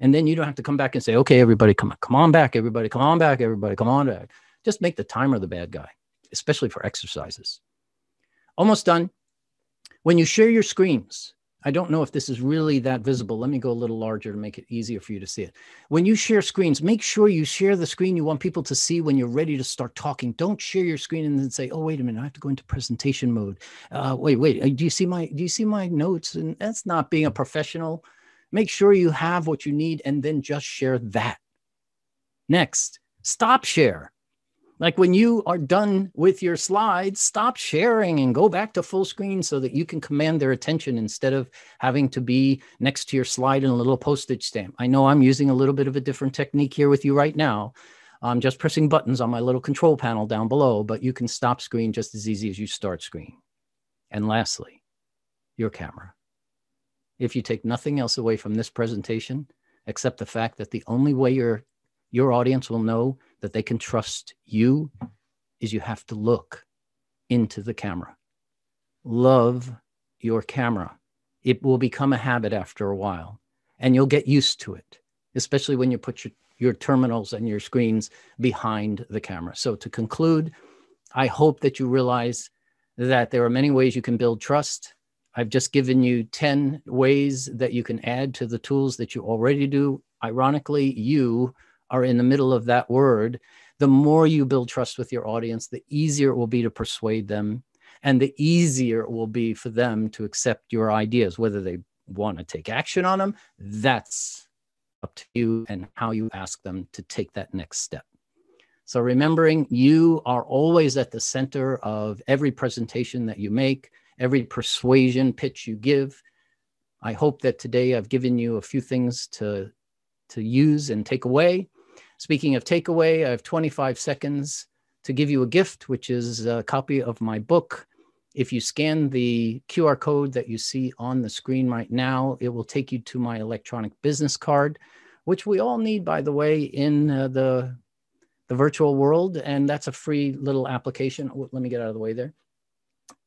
And then you don't have to come back and say, okay, everybody, come on, come on back, everybody, come on back, everybody, come on back. Just make the timer the bad guy, especially for exercises. Almost done. When you share your screens, I don't know if this is really that visible. Let me go a little larger to make it easier for you to see it. When you share screens, make sure you share the screen you want people to see when you're ready to start talking. Don't share your screen and then say, "Oh, wait a minute, I have to go into presentation mode." Uh, wait, wait, uh, do you see my do you see my notes? And that's not being a professional. Make sure you have what you need and then just share that. Next, stop share. Like when you are done with your slides, stop sharing and go back to full screen so that you can command their attention instead of having to be next to your slide in a little postage stamp. I know I'm using a little bit of a different technique here with you right now. I'm just pressing buttons on my little control panel down below, but you can stop screen just as easy as you start screen. And lastly, your camera. If you take nothing else away from this presentation, except the fact that the only way your, your audience will know that they can trust you is you have to look into the camera. Love your camera. It will become a habit after a while, and you'll get used to it, especially when you put your, your terminals and your screens behind the camera. So, to conclude, I hope that you realize that there are many ways you can build trust. I've just given you 10 ways that you can add to the tools that you already do. Ironically, you are in the middle of that word, the more you build trust with your audience, the easier it will be to persuade them. And the easier it will be for them to accept your ideas, whether they want to take action on them. That's up to you and how you ask them to take that next step. So, remembering you are always at the center of every presentation that you make, every persuasion pitch you give. I hope that today I've given you a few things to, to use and take away. Speaking of takeaway, I have 25 seconds to give you a gift, which is a copy of my book. If you scan the QR code that you see on the screen right now, it will take you to my electronic business card, which we all need, by the way, in uh, the, the virtual world. And that's a free little application. Oh, let me get out of the way there.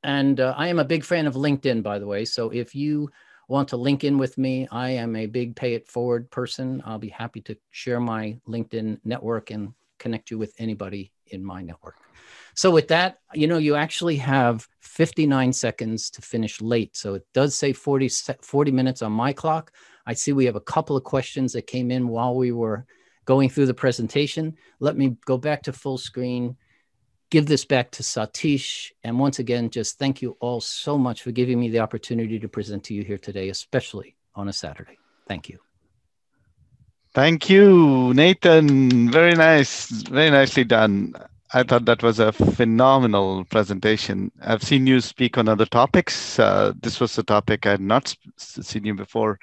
And uh, I am a big fan of LinkedIn, by the way. So if you want to link in with me, I am a big pay it forward person. I'll be happy to share my LinkedIn network and connect you with anybody in my network. So with that, you know, you actually have 59 seconds to finish late. So it does say 40, 40 minutes on my clock. I see we have a couple of questions that came in while we were going through the presentation. Let me go back to full screen give this back to Satish. And once again, just thank you all so much for giving me the opportunity to present to you here today, especially on a Saturday. Thank you. Thank you, Nathan. Very nice, very nicely done. I thought that was a phenomenal presentation. I've seen you speak on other topics. Uh, this was a topic I had not seen you before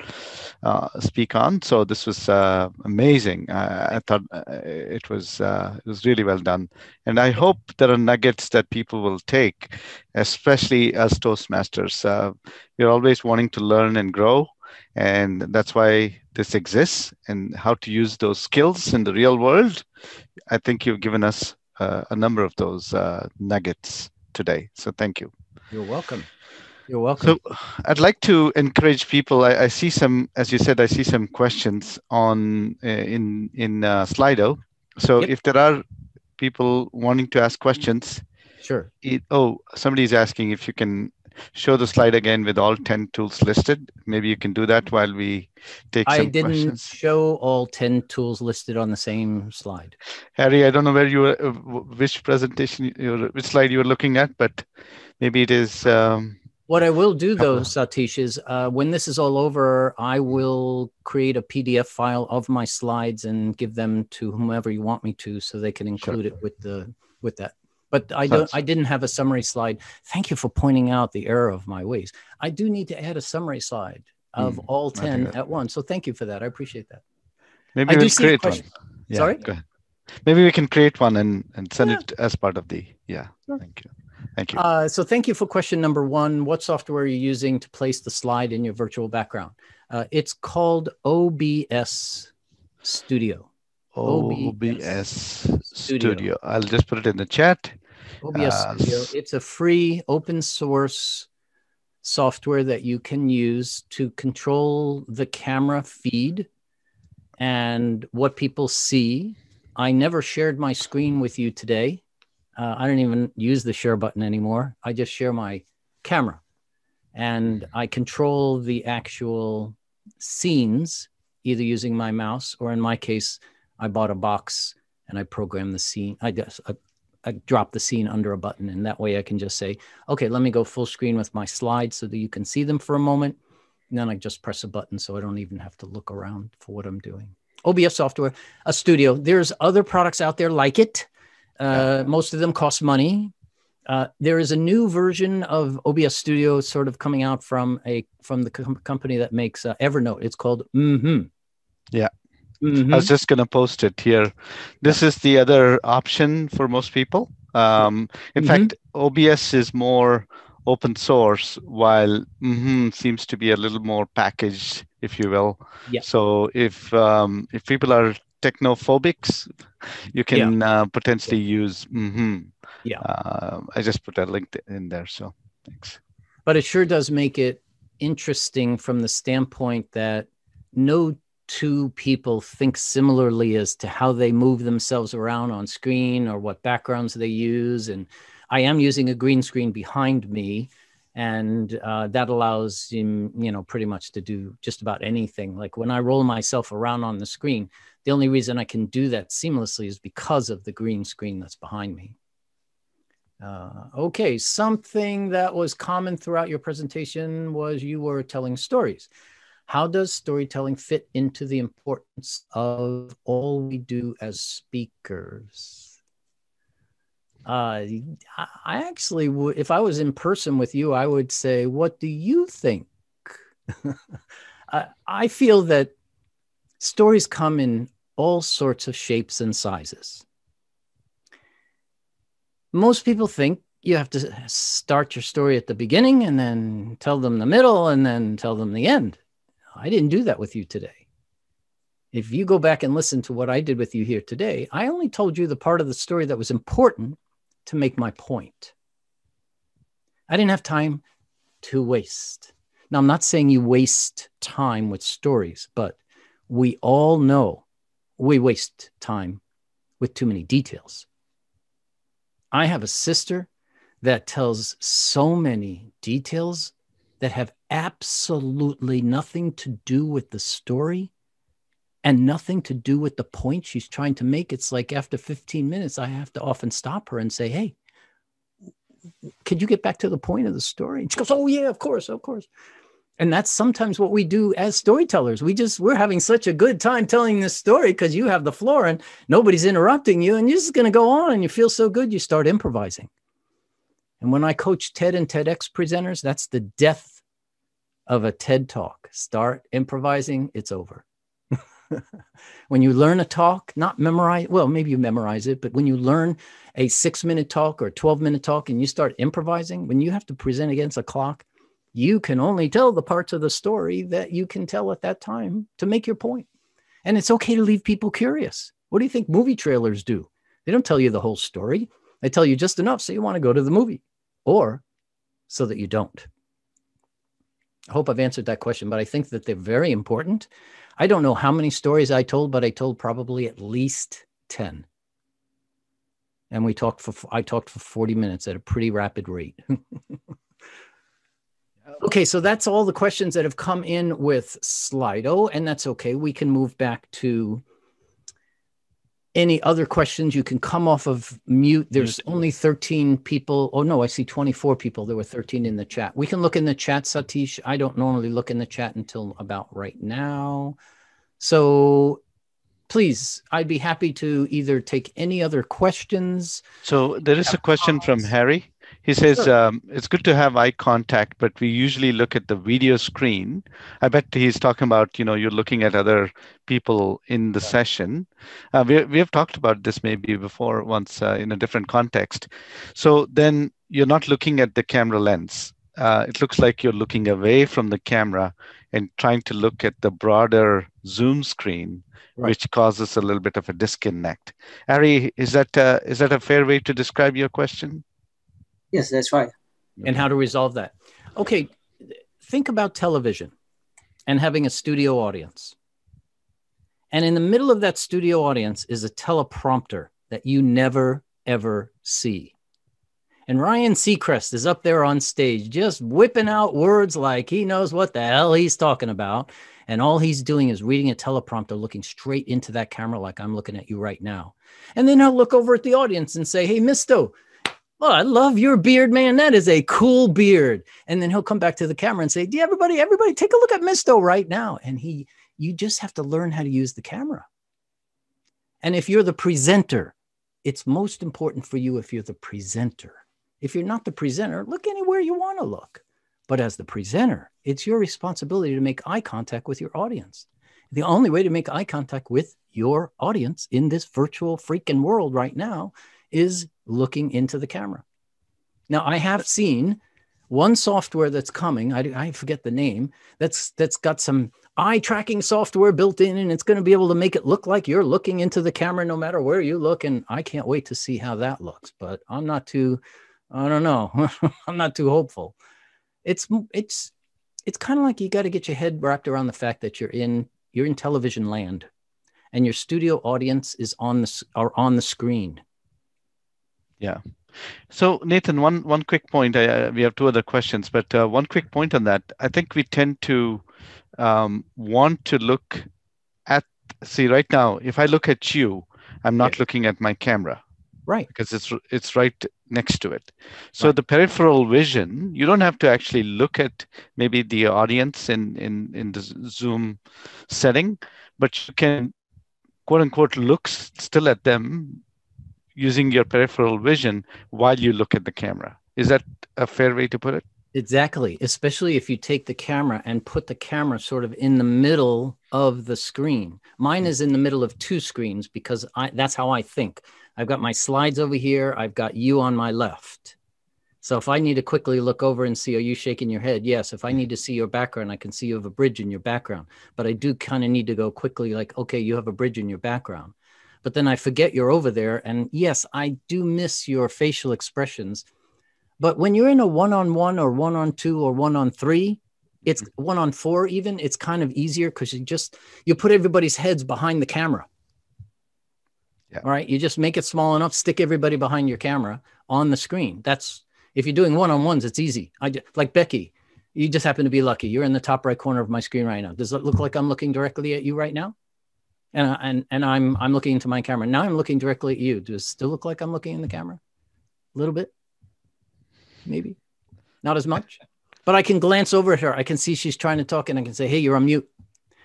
uh, speak on, so this was uh, amazing. I, thought uh, it was uh, it was really well done, and I hope there are nuggets that people will take, especially as Toastmasters. Uh, we're always wanting to learn and grow, and that's why this exists and how to use those skills in the real world. I think you've given us uh, a number of those uh, nuggets today. So thank you. You're welcome. You're welcome. So I'd like to encourage people. I, I see some, as you said, I see some questions on uh, in in uh, Slido. So Yep. if there are people wanting to ask questions, Sure. it, oh, somebody's asking if you can show the slide again with all 10 tools listed. Maybe you can do that while we take I some didn't questions. show all 10 tools listed on the same slide. Harry, I don't know where you were, uh, which presentation, you which slide you were looking at, but maybe it is. Um, What I will do though. Satish, is uh, when this is all over, I will create a PDF file of my slides and give them to whomever you want me to, so they can include it with the with that. But I don't. I didn't have a summary slide. Thank you for pointing out the error of my ways. I do need to add a summary slide of Hmm, all ten at once. So thank you for that. I appreciate that. maybe I we'll create one. Yeah, Sorry? Go ahead. Maybe we can create one and, and send Yeah. it as part of the, yeah, Sure. thank you. Thank you. Uh, so thank you for question number one. What software are you using to place the slide in your virtual background? Uh, it's called OBS Studio. OBS Studio. Studio. I'll just put it in the chat. OBS Uh, Studio. It's a free open source software that you can use to control the camera feed and what people see. I never shared my screen with you today. Uh, I don't even use the share button anymore. I just share my camera and I control the actual scenes either using my mouse or in my case, I bought a box and I program the scene. I just I, I drop the scene under a button, and that way I can just say, okay, let me go full screen with my slides so that you can see them for a moment. And then I just press a button so I don't even have to look around for what I'm doing. OBS software, a studio. There's other products out there like it. Uh, Most of them cost money. Uh, there is a new version of OBS Studio sort of coming out from a from the com- company that makes uh, Evernote. It's called Mm-hmm. Yeah. Mhm. I was just going to post it here. This is the other option for most people. Um, in Mhm. fact, OBS is more open source, while mhm seems to be a little more packaged, if you will. Yeah. So if um, if people are technophobics, you can uh, potentially use. mhm. Yeah. Uh, I just put a link in there. So thanks. but it sure does make it interesting from the standpoint that no two people think similarly as to how they move themselves around on screen or what backgrounds they use and i am using a green screen behind me and uh, that allows him you know pretty much to do just about anything like when i roll myself around on the screen the only reason i can do that seamlessly is because of the green screen that's behind me uh, okay, something that was common throughout your presentation was you were telling stories. How does storytelling fit into the importance of all we do as speakers? Uh, I actually would, if I was in person with you, I would say, What do you think? I, I feel that stories come in all sorts of shapes and sizes most people think you have to start your story at the beginning and then tell them the middle and then tell them the end. I didn't do that with you today. If you go back and listen to what I did with you here today, I only told you the part of the story that was important to make my point. I didn't have time to waste. Now, I'm not saying you waste time with stories, but we all know we waste time with too many details. I have a sister that tells so many details that have absolutely nothing to do with the story and nothing to do with the point she's trying to make. It's like after 15 minutes, I have to often stop her and say, Hey, could you get back to the point of the story? And she goes, Oh, yeah, of course, of course. And that's sometimes what we do as storytellers. We just, we're having such a good time telling this story because you have the floor and nobody's interrupting you and you're just going to go on and you feel so good, you start improvising. And when I coach TED and TEDx presenters, that's the death of a TED talk. Start improvising, it's over. when you learn a talk, not memorize, well, maybe you memorize it, but when you learn a six minute talk or a 12 minute talk and you start improvising, when you have to present against a clock, You can only tell the parts of the story that you can tell at that time to make your point. And it's okay to leave people curious. What do you think movie trailers do? They don't tell you the whole story. They tell you just enough so you want to go to the movie or so that you don't. I hope I've answered that question, but I think that they're very important. I don't know how many stories I told, but I told probably at least 10. And we talked for, I talked for 40 minutes at a pretty rapid rate. okay, so that's all the questions that have come in with Slido, and that's okay. We can move back to any other questions, you can come off of mute. There's only 13 people. Oh, no, I see 24 people. There were 13 in the chat. We can look in the chat, Satish. I don't normally look in the chat until about right now. So please, I'd be happy to either take any other questions. So there is a question from Harry. He says sure. um, it's good to have eye contact, but we usually look at the video screen. I bet he's talking about you know you're looking at other people in the session. Uh, we we have talked about this maybe before once uh, in a different context. So then you're not looking at the camera lens. Uh, it looks like you're looking away from the camera and trying to look at the broader zoom screen, right. which causes a little bit of a disconnect. Ari, is that uh, is that a fair way to describe your question? Yes, that's right. And how to resolve that. Okay, think about television and having a studio audience. And in the middle of that studio audience is a teleprompter that you never, ever see. And Ryan Seacrest is up there on stage just whipping out words like he knows what the hell he's talking about. And all he's doing is reading a teleprompter, looking straight into that camera like I'm looking at you right now. And then he'll look over at the audience and say, Hey, Misto, Oh, I love your beard, man. That is a cool beard. And then he'll come back to the camera and say, "Do everybody, everybody, take a look at Misto right now." And he, you just have to learn how to use the camera. And if you're the presenter, it's most important for you if you're the presenter. If you're not the presenter, look anywhere you want to look. But as the presenter, it's your responsibility to make eye contact with your audience. The only way to make eye contact with your audience in this virtual freaking world right now is looking into the camera. Now, I have seen one software that's coming. I, I forget the name. That's that's got some eye tracking software built in, and it's going to be able to make it look like you're looking into the camera no matter where you look. And I can't wait to see how that looks. But I'm not too, I don't know, I'm not too hopeful. It's it's it's kind of like you got to get your head wrapped around the fact that you're in you're in television land, and your studio audience is on the are on the screen yeah. So Nathan, one one quick point. I, we have two other questions, but uh, one quick point on that. I think we tend to um, want to look at. See, right now, if I look at you, I'm not yeah. looking at my camera, right? Because it's it's right next to it. So right. the peripheral vision, you don't have to actually look at maybe the audience in in in the Zoom setting, but you can quote unquote look still at them using your peripheral vision while you look at the camera. Is that a fair way to put it? Exactly, especially if you take the camera and put the camera sort of in the middle of the screen. Mine hmm. is in the middle of two screens because I, that's how I think. I've got my slides over here, I've got you on my left. So if I need to quickly look over and see, are you shaking your head? Yes. If I hmm. need to see your background, I can see you have a bridge in your background. But I do kind of need to go quickly, like, okay, you have a bridge in your background but then I forget you're over there. And yes, I do miss your facial expressions. But when you're in a one on one or one on two or one on three, it's mm-hmm. one on four even, it's kind of easier because you just you put everybody's heads behind the camera. Yeah. All right. You just make it small enough, stick everybody behind your camera on the screen. That's if you're doing one on ones, it's easy. I just, like Becky, you just happen to be lucky. You're in the top right corner of my screen right now. Does it look like I'm looking directly at you right now? And and and I'm I'm looking into my camera. Now I'm looking directly at you. Does it still look like I'm looking in the camera? A little bit, maybe, not as much. But I can glance over at her. I can see she's trying to talk, and I can say, "Hey, you're on mute."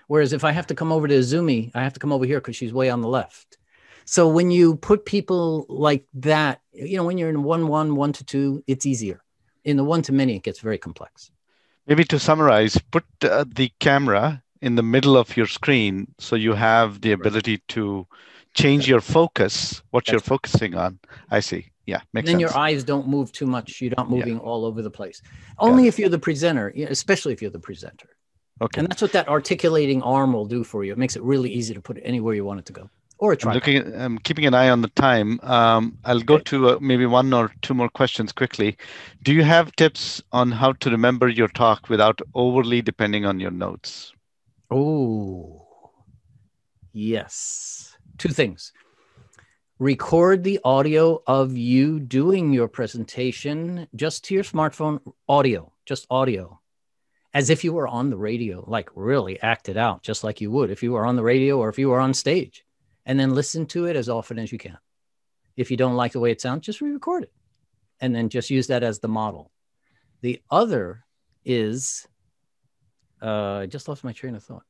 Whereas if I have to come over to Zoomy, I have to come over here because she's way on the left. So when you put people like that, you know, when you're in one one one to two, it's easier. In the one to many, it gets very complex. Maybe to summarize, put uh, the camera in the middle of your screen so you have the ability to change your focus what That's you're focusing on i see Yeah, makes then sense. your eyes don't move too much. You're not Yeah. moving all over the place. Only if you're the presenter, especially if you're the presenter. okay. And that's what that articulating arm will do for you. It makes it really easy to put it anywhere you want it to go. Or a I'm looking at, I'm keeping an eye on the time. Um, I'll go Okay. to uh, maybe one or two more questions quickly. Do you have tips on how to remember your talk without overly depending on your notes? Oh, yes. Two things. Record the audio of you doing your presentation just to your smartphone, audio, just audio, as if you were on the radio, like really act it out, just like you would if you were on the radio or if you were on stage. And then listen to it as often as you can. If you don't like the way it sounds, just re record it and then just use that as the model. The other is, uh, I just lost my train of thought.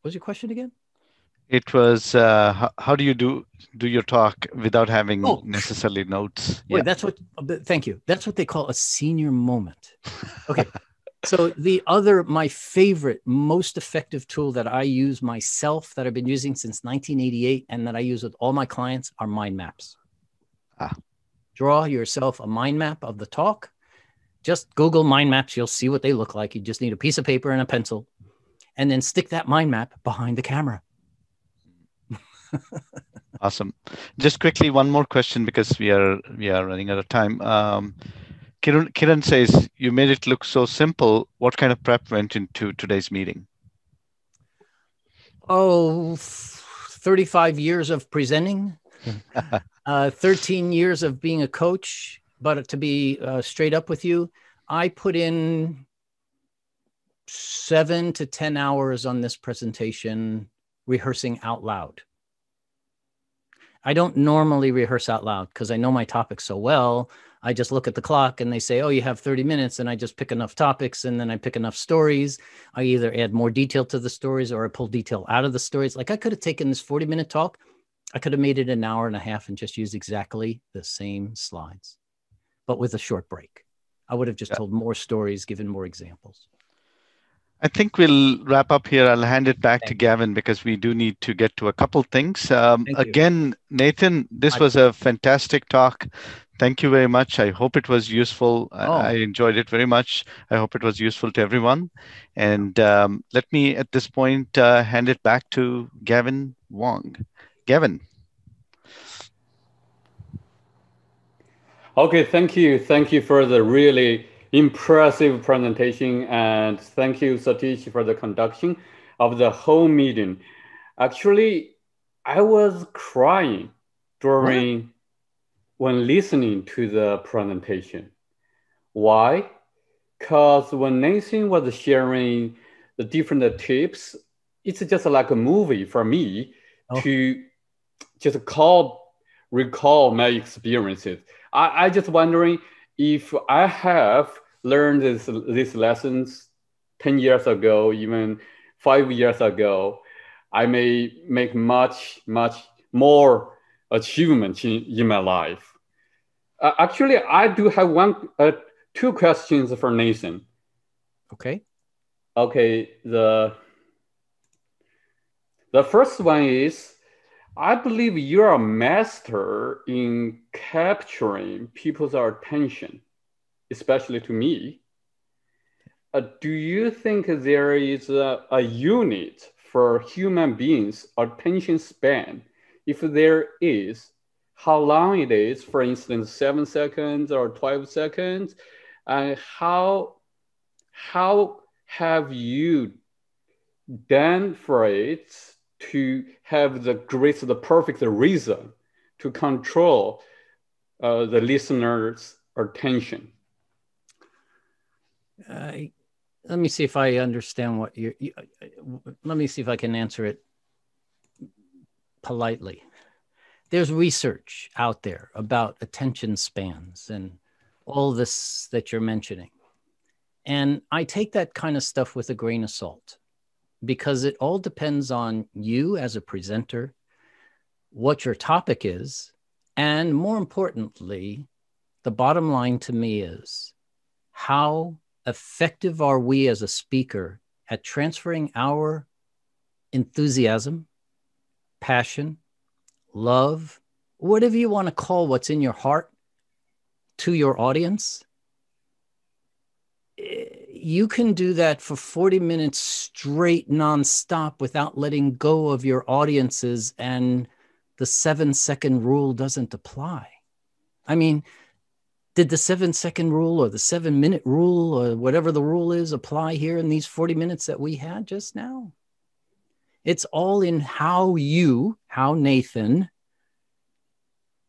What was your question again? It was uh, how, how do you do do your talk without having Oh. necessarily notes? Wait, that's what. Thank you. That's what they call a senior moment. Okay. so the other, my favorite, most effective tool that I use myself, that I've been using since 1988, and that I use with all my clients, are mind maps. Ah. Draw yourself a mind map of the talk. Just Google mind maps. You'll see what they look like. You just need a piece of paper and a pencil, and then stick that mind map behind the camera. Awesome. Just quickly, one more question because we are we are running out of time. Um, Kiran, Kiran says you made it look so simple. What kind of prep went into today's meeting? oh, 35 years of presenting, uh, 13 years of being a coach. But to be uh, straight up with you, I put in seven to 10 hours on this presentation rehearsing out loud. I don't normally rehearse out loud because I know my topic so well. I just look at the clock and they say, Oh, you have 30 minutes. And I just pick enough topics and then I pick enough stories. I either add more detail to the stories or I pull detail out of the stories. Like I could have taken this 40 minute talk, I could have made it an hour and a half and just used exactly the same slides, but with a short break. I would have just Yeah. told more stories, given more examples. I think we'll wrap up here. I'll hand it back to Thank you. Gavin because we do need to get to a couple things. Um, again, Nathan, this I- was a fantastic talk. Thank you very much. I hope it was useful. I, Oh. I enjoyed it very much. I hope it was useful to everyone. And um, let me, at this point, uh, hand it back to Gavin Wong. Gavin. Okay, thank you. Thank you for the really impressive presentation and thank you, Satish, for the conduction of the whole meeting. Actually, I was crying during when listening to the presentation. Why? Because when Nathan was sharing the different tips, it's just like a movie for me Oh. to just call recall my experiences. I, I just wondering if I have learned this, these lessons 10 years ago, even five years ago, I may make much, much more achievement in, in my life. Uh, actually, I do have one, uh, two questions for Nathan. Okay. Okay, the the first one is I believe you're a master in capturing people's attention, especially to me. Uh, do you think there is a, a unit for human beings' attention span? If there is, how long it is, for instance, seven seconds or 12 seconds, and how, how have you done for it to have the great, the perfect reason to control uh, the listener's attention? Let me see if I understand what you're. You, uh, let me see if I can answer it politely. There's research out there about attention spans and all this that you're mentioning. And I take that kind of stuff with a grain of salt because it all depends on you as a presenter, what your topic is, and more importantly, the bottom line to me is how effective are we as a speaker at transferring our enthusiasm, passion, love, whatever you want to call what's in your heart to your audience, eh, you can do that for 40 minutes straight, nonstop, without letting go of your audiences, and the seven second rule doesn't apply. I mean, did the seven second rule or the seven minute rule or whatever the rule is apply here in these 40 minutes that we had just now? It's all in how you, how Nathan,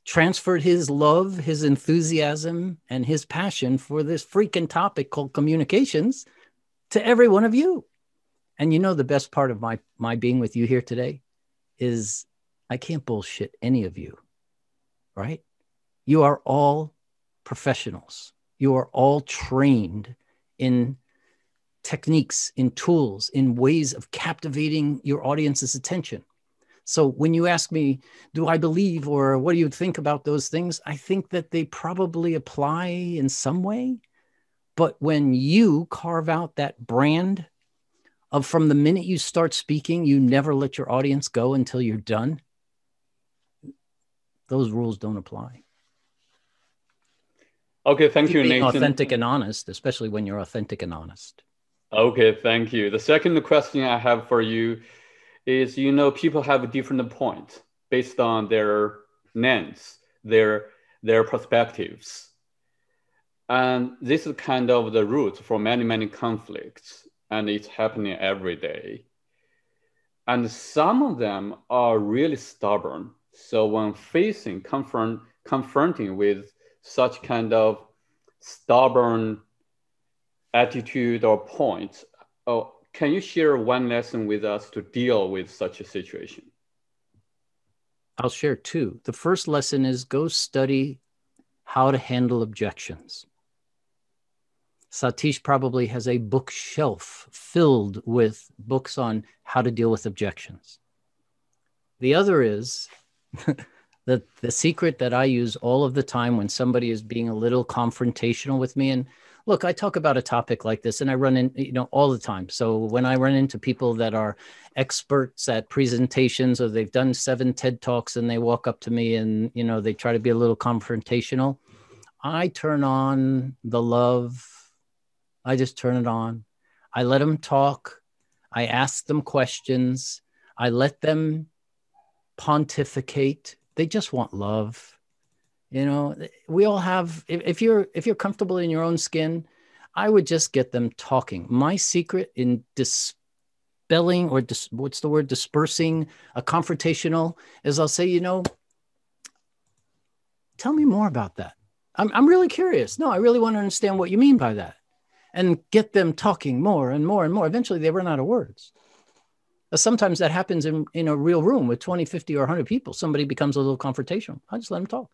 transferred his love, his enthusiasm, and his passion for this freaking topic called communications to every one of you. And you know the best part of my my being with you here today is I can't bullshit any of you. Right? You are all professionals. You are all trained in techniques, in tools, in ways of captivating your audience's attention. So when you ask me, do I believe or what do you think about those things? I think that they probably apply in some way. But when you carve out that brand of from the minute you start speaking, you never let your audience go until you're done, those rules don't apply. Okay, thank you, Nathan. authentic and honest, especially when you're authentic and honest. Okay, thank you. The second question I have for you is you know people have different points based on their lens their their perspectives. And this is kind of the root for many many conflicts and it's happening every day. And some of them are really stubborn. So when facing confront confronting with such kind of stubborn attitude or points oh, can you share one lesson with us to deal with such a situation? I'll share two. The first lesson is go study how to handle objections. Satish probably has a bookshelf filled with books on how to deal with objections. The other is the, the secret that I use all of the time when somebody is being a little confrontational with me. And look, I talk about a topic like this and I run in, you know, all the time. So when I run into people that are experts at presentations or they've done seven TED Talks and they walk up to me and, you know, they try to be a little confrontational, I turn on the love. I just turn it on. I let them talk. I ask them questions. I let them pontificate. They just want love you know we all have if, you're if you're comfortable in your own skin i would just get them talking. My secret in dispelling or dis, what's the word? Dispersing a confrontational is i'll say you know tell me more about that. I'm, I'm really curious. No i really want to understand what you mean by that. And get them talking more and more and more. Eventually they run out of words. Uh, sometimes that happens in, in a real room with 20 50 or 100 people. Somebody becomes a little confrontational. I just let them talk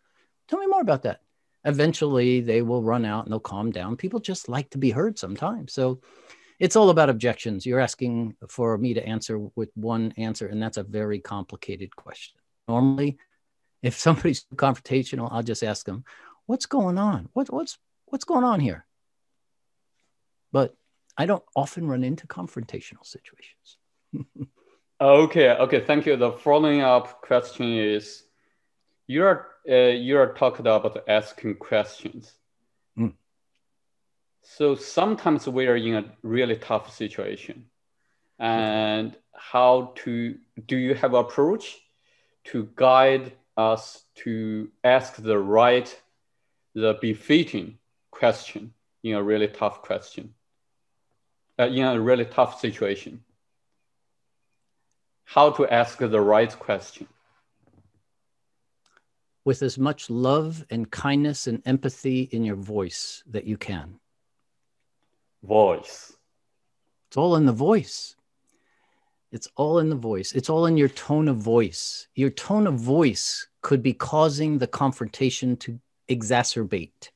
Tell me more about that. Eventually, they will run out and they'll calm down. People just like to be heard sometimes. So it's all about objections. You're asking for me to answer with one answer, and that's a very complicated question. Normally, if somebody's confrontational, I'll just ask them, "What's going on? What, what's what's going on here?" But I don't often run into confrontational situations. okay, okay, thank you. The following up question is you're uh, you're talking about asking questions. Mm. So sometimes we are in a really tough situation, and how to do you have approach to guide us to ask the right, the befitting question in a really tough question, uh, in a really tough situation? How to ask the right question? With as much love and kindness and empathy in your voice that you can. Voice. It's all in the voice. It's all in the voice. It's all in your tone of voice. Your tone of voice could be causing the confrontation to exacerbate.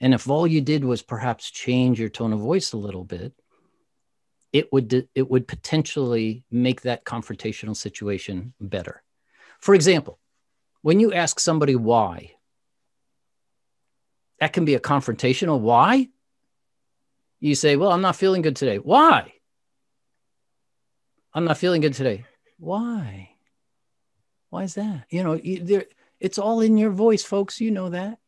And if all you did was perhaps change your tone of voice a little bit, it would it would potentially make that confrontational situation better. For example, when you ask somebody why, that can be a confrontational why. You say, Well, I'm not feeling good today. Why? I'm not feeling good today. Why? Why is that? You know, it's all in your voice, folks. You know that.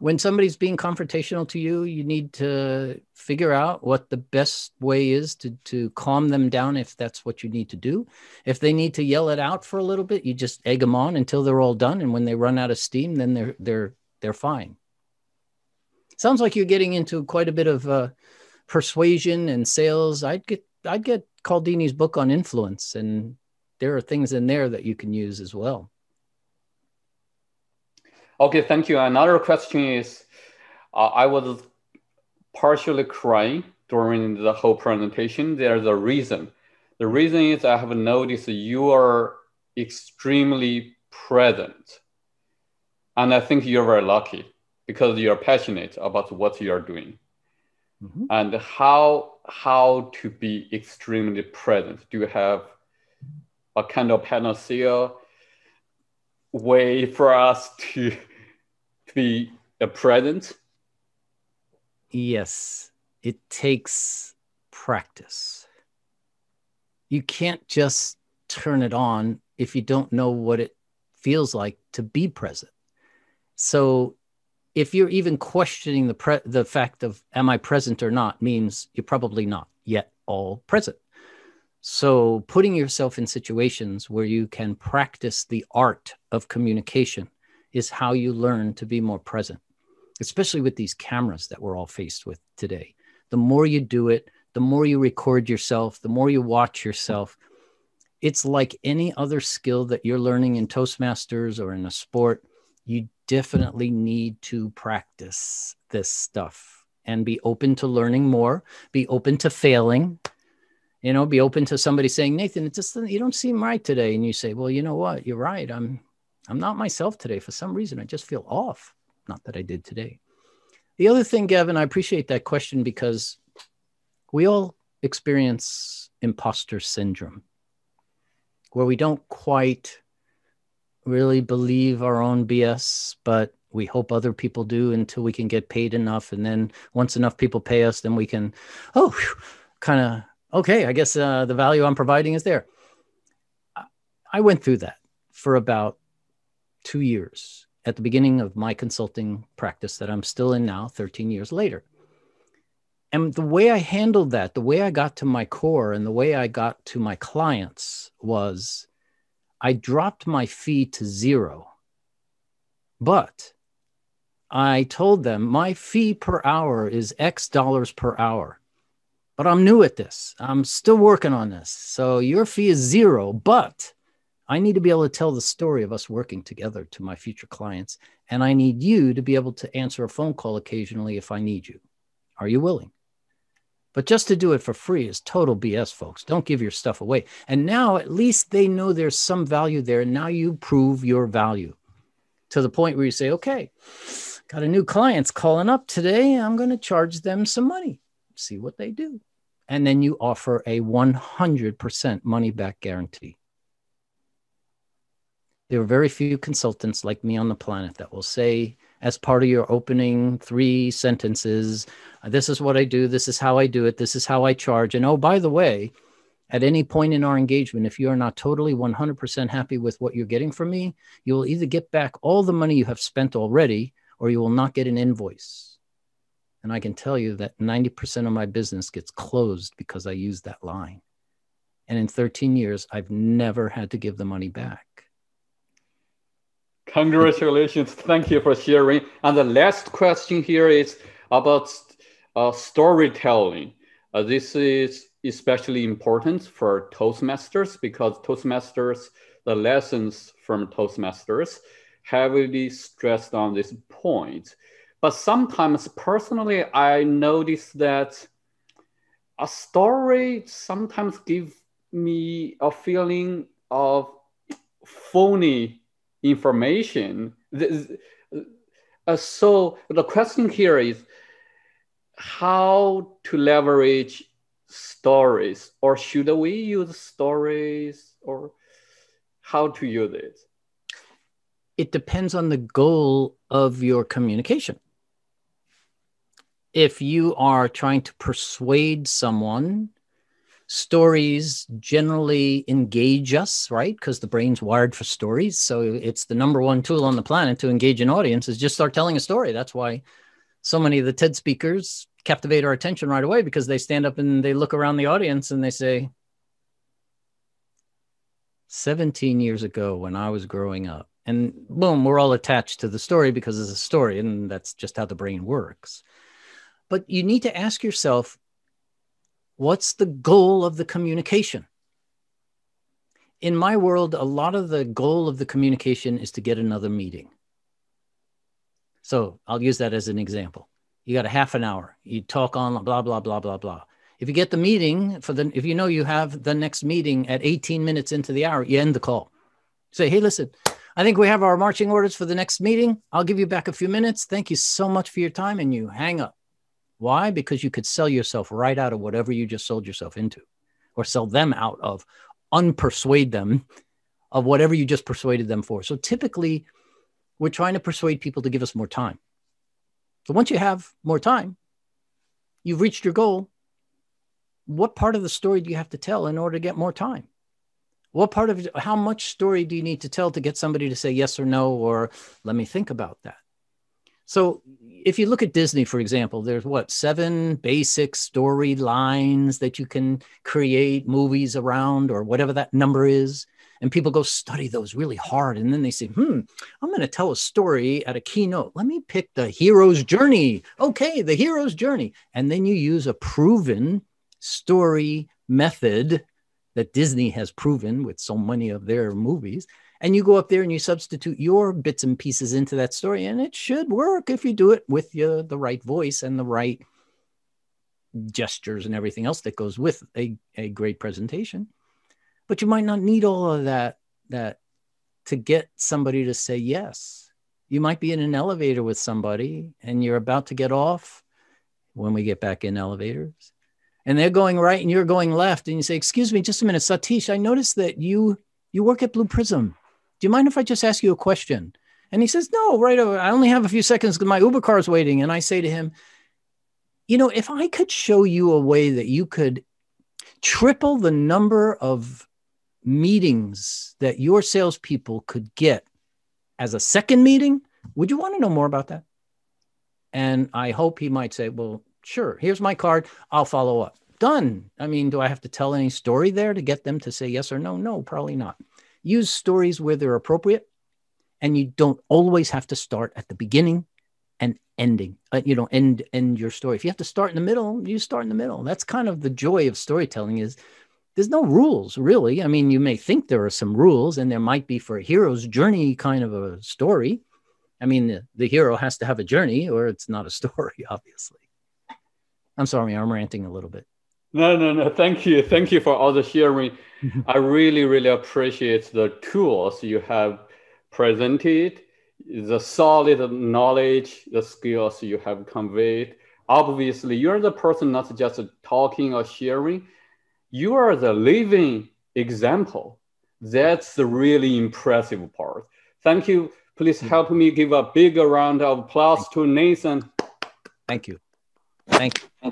When somebody's being confrontational to you, you need to figure out what the best way is to to calm them down if that's what you need to do. If they need to yell it out for a little bit, you just egg them on until they're all done, and when they run out of steam, then they're they're they're fine. Sounds like you're getting into quite a bit of uh, persuasion and sales. I'd get I'd get Cialdini's book on influence, and there are things in there that you can use as well. Okay, thank you. Another question is, uh, I was partially crying during the whole presentation. There's a reason. The reason is I have noticed you are extremely present. And I think you're very lucky because you're passionate about what you're doing. Mm-hmm. And how how to be extremely present? Do you have a kind of panacea way for us to, to be a present? Yes, it takes practice. You can't just turn it on if you don't know what it feels like to be present. So if you're even questioning the pre- the fact of am I present or not means you're probably not yet all present. So, putting yourself in situations where you can practice the art of communication is how you learn to be more present, especially with these cameras that we're all faced with today. The more you do it, the more you record yourself, the more you watch yourself. It's like any other skill that you're learning in Toastmasters or in a sport. You definitely need to practice this stuff and be open to learning more, be open to failing you know be open to somebody saying nathan it just you don't seem right today and you say well you know what you're right i'm i'm not myself today. For some reason i just feel off. Not that i did today. The other thing gavin i appreciate that question because we all experience imposter syndrome where we don't quite really believe our own bs but we hope other people do until we can get paid enough. And then once enough people pay us then we can oh kind of okay, I guess uh, the value I'm providing is there. I went through that for about two years at the beginning of my consulting practice that I'm still in now, 13 years later. And the way I handled that, the way I got to my core and the way I got to my clients was I dropped my fee to zero. But I told them my fee per hour is X dollars per hour but I'm new at this. I'm still working on this. So your fee is zero, but I need to be able to tell the story of us working together to my future clients. And I need you to be able to answer a phone call occasionally if I need you. Are you willing? But just to do it for free is total BS, folks. Don't give your stuff away. And now at least they know there's some value there. And now you prove your value to the point where you say, okay, got a new client's calling up today. I'm going to charge them some money see what they do. And then you offer a 100% money back guarantee. There are very few consultants like me on the planet that will say, as part of your opening three sentences, uh, this is what I do, this is how I do it, this is how I charge. And oh, by the way, at any point in our engagement, if you are not totally 100% happy with what you're getting from me, you will either get back all the money you have spent already or you will not get an invoice. And I can tell you that 90% of my business gets closed because I use that line. And in 13 years, I've never had to give the money back. Congratulations. Thank you for sharing. And the last question here is about uh, storytelling. Uh, this is especially important for Toastmasters because Toastmasters, the lessons from Toastmasters, heavily stressed on this point. But sometimes, personally, I notice that a story sometimes give me a feeling of phony information. Uh, so the question here is how to leverage stories, or should we use stories, or how to use it? It depends on the goal of your communication if you are trying to persuade someone stories generally engage us, right? Because the brain's wired for stories. So it's the number one tool on the planet to engage an audience is just start telling a story. That's why so many of the TED speakers captivate our attention right away because they stand up and they look around the audience and they say, 17 years ago when I was growing up. And boom, we're all attached to the story because it's a story, and that's just how the brain works. But you need to ask yourself what's the goal of the communication? In my world, a lot of the goal of the communication is to get another meeting. So I'll use that as an example. You got a half an hour, you talk on blah, blah, blah, blah, blah. If you get the meeting for the, if you know you have the next meeting at 18 minutes into the hour, you end the call. Say, hey, listen, I think we have our marching orders for the next meeting. I'll give you back a few minutes. Thank you so much for your time. And you hang up. Why? Because you could sell yourself right out of whatever you just sold yourself into or sell them out of, unpersuade them of whatever you just persuaded them for. So typically, we're trying to persuade people to give us more time. So once you have more time, you've reached your goal. What part of the story do you have to tell in order to get more time? What part of how much story do you need to tell to get somebody to say yes or no, or let me think about that? So if you look at Disney, for example, there's what seven basic storylines that you can create movies around, or whatever that number is. And people go study those really hard. And then they say, hmm, I'm going to tell a story at a keynote. Let me pick the hero's journey. Okay, the hero's journey. And then you use a proven story method that Disney has proven with so many of their movies. And you go up there and you substitute your bits and pieces into that story, and it should work if you do it with your, the right voice and the right gestures and everything else that goes with a, a great presentation. But you might not need all of that that to get somebody to say yes. You might be in an elevator with somebody and you're about to get off when we get back in elevators and they're going right and you're going left and you say excuse me just a minute satish i noticed that you you work at blue prism do you mind if i just ask you a question and he says no right over i only have a few seconds because my uber car is waiting and i say to him you know if i could show you a way that you could triple the number of meetings that your salespeople could get as a second meeting would you want to know more about that and i hope he might say well Sure. Here's my card. I'll follow up. Done. I mean, do I have to tell any story there to get them to say yes or no? No, probably not. Use stories where they're appropriate. And you don't always have to start at the beginning and ending, uh, you know, end, end your story. If you have to start in the middle, you start in the middle. That's kind of the joy of storytelling is there's no rules really. I mean, you may think there are some rules and there might be for a hero's journey kind of a story. I mean, the, the hero has to have a journey or it's not a story, obviously. I'm sorry, I'm ranting a little bit. No, no, no. Thank you. Thank you for all the sharing. I really, really appreciate the tools you have presented, the solid knowledge, the skills you have conveyed. Obviously, you're the person not just talking or sharing, you are the living example. That's the really impressive part. Thank you. Please mm-hmm. help me give a big round of applause to Nathan. Thank you. Thank you.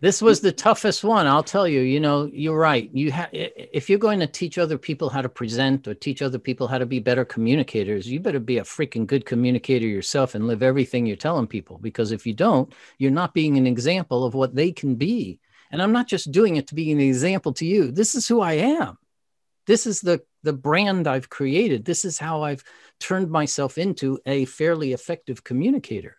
This was the toughest one. I'll tell you. You know, you're right. You have if you're going to teach other people how to present or teach other people how to be better communicators, you better be a freaking good communicator yourself and live everything you're telling people. Because if you don't, you're not being an example of what they can be. And I'm not just doing it to be an example to you. This is who I am. This is the the brand I've created. This is how I've turned myself into a fairly effective communicator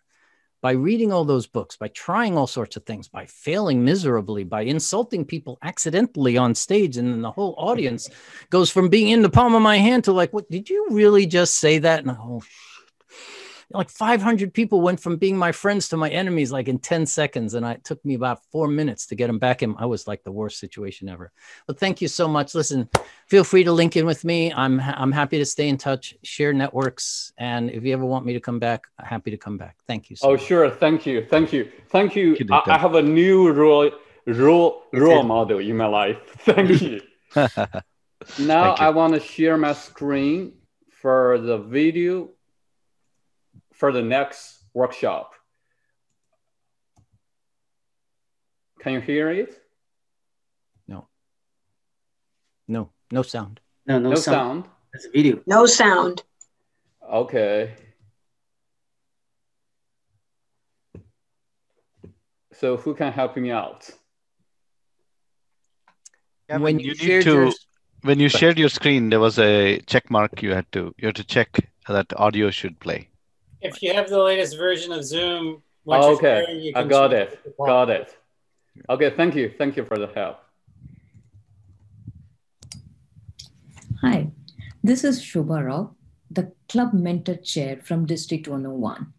by reading all those books, by trying all sorts of things, by failing miserably, by insulting people accidentally on stage, and then the whole audience goes from being in the palm of my hand to like, what did you really just say that? And oh, like 500 people went from being my friends to my enemies like in 10 seconds and it took me about four minutes to get them back in. I was like the worst situation ever. But thank you so much. Listen feel free to link in with me. I'm i'm happy to stay in touch share networks and if you ever want me to come back happy to come back. Thank you so oh much. sure. Thank you. Thank you. Thank you. I, I, have a new role role role model in my life. Thank you. Now i want to share my screen for the video for the next workshop. Can you hear it? No, no no sound. No, no, No sound. sound. It's a video. No sound. Okay. So who can help me out? Kevin, when you you need shared to your when you shared your screen, there was a check mark you had to you had to check that audio should play. If you have the latest version of Zoom, once Oh, you're okay, sharing, I got it. Got it. Okay, thank you. Thank you for the help. Hi, this is Shubha Rao, the Club Mentor Chair from District 101.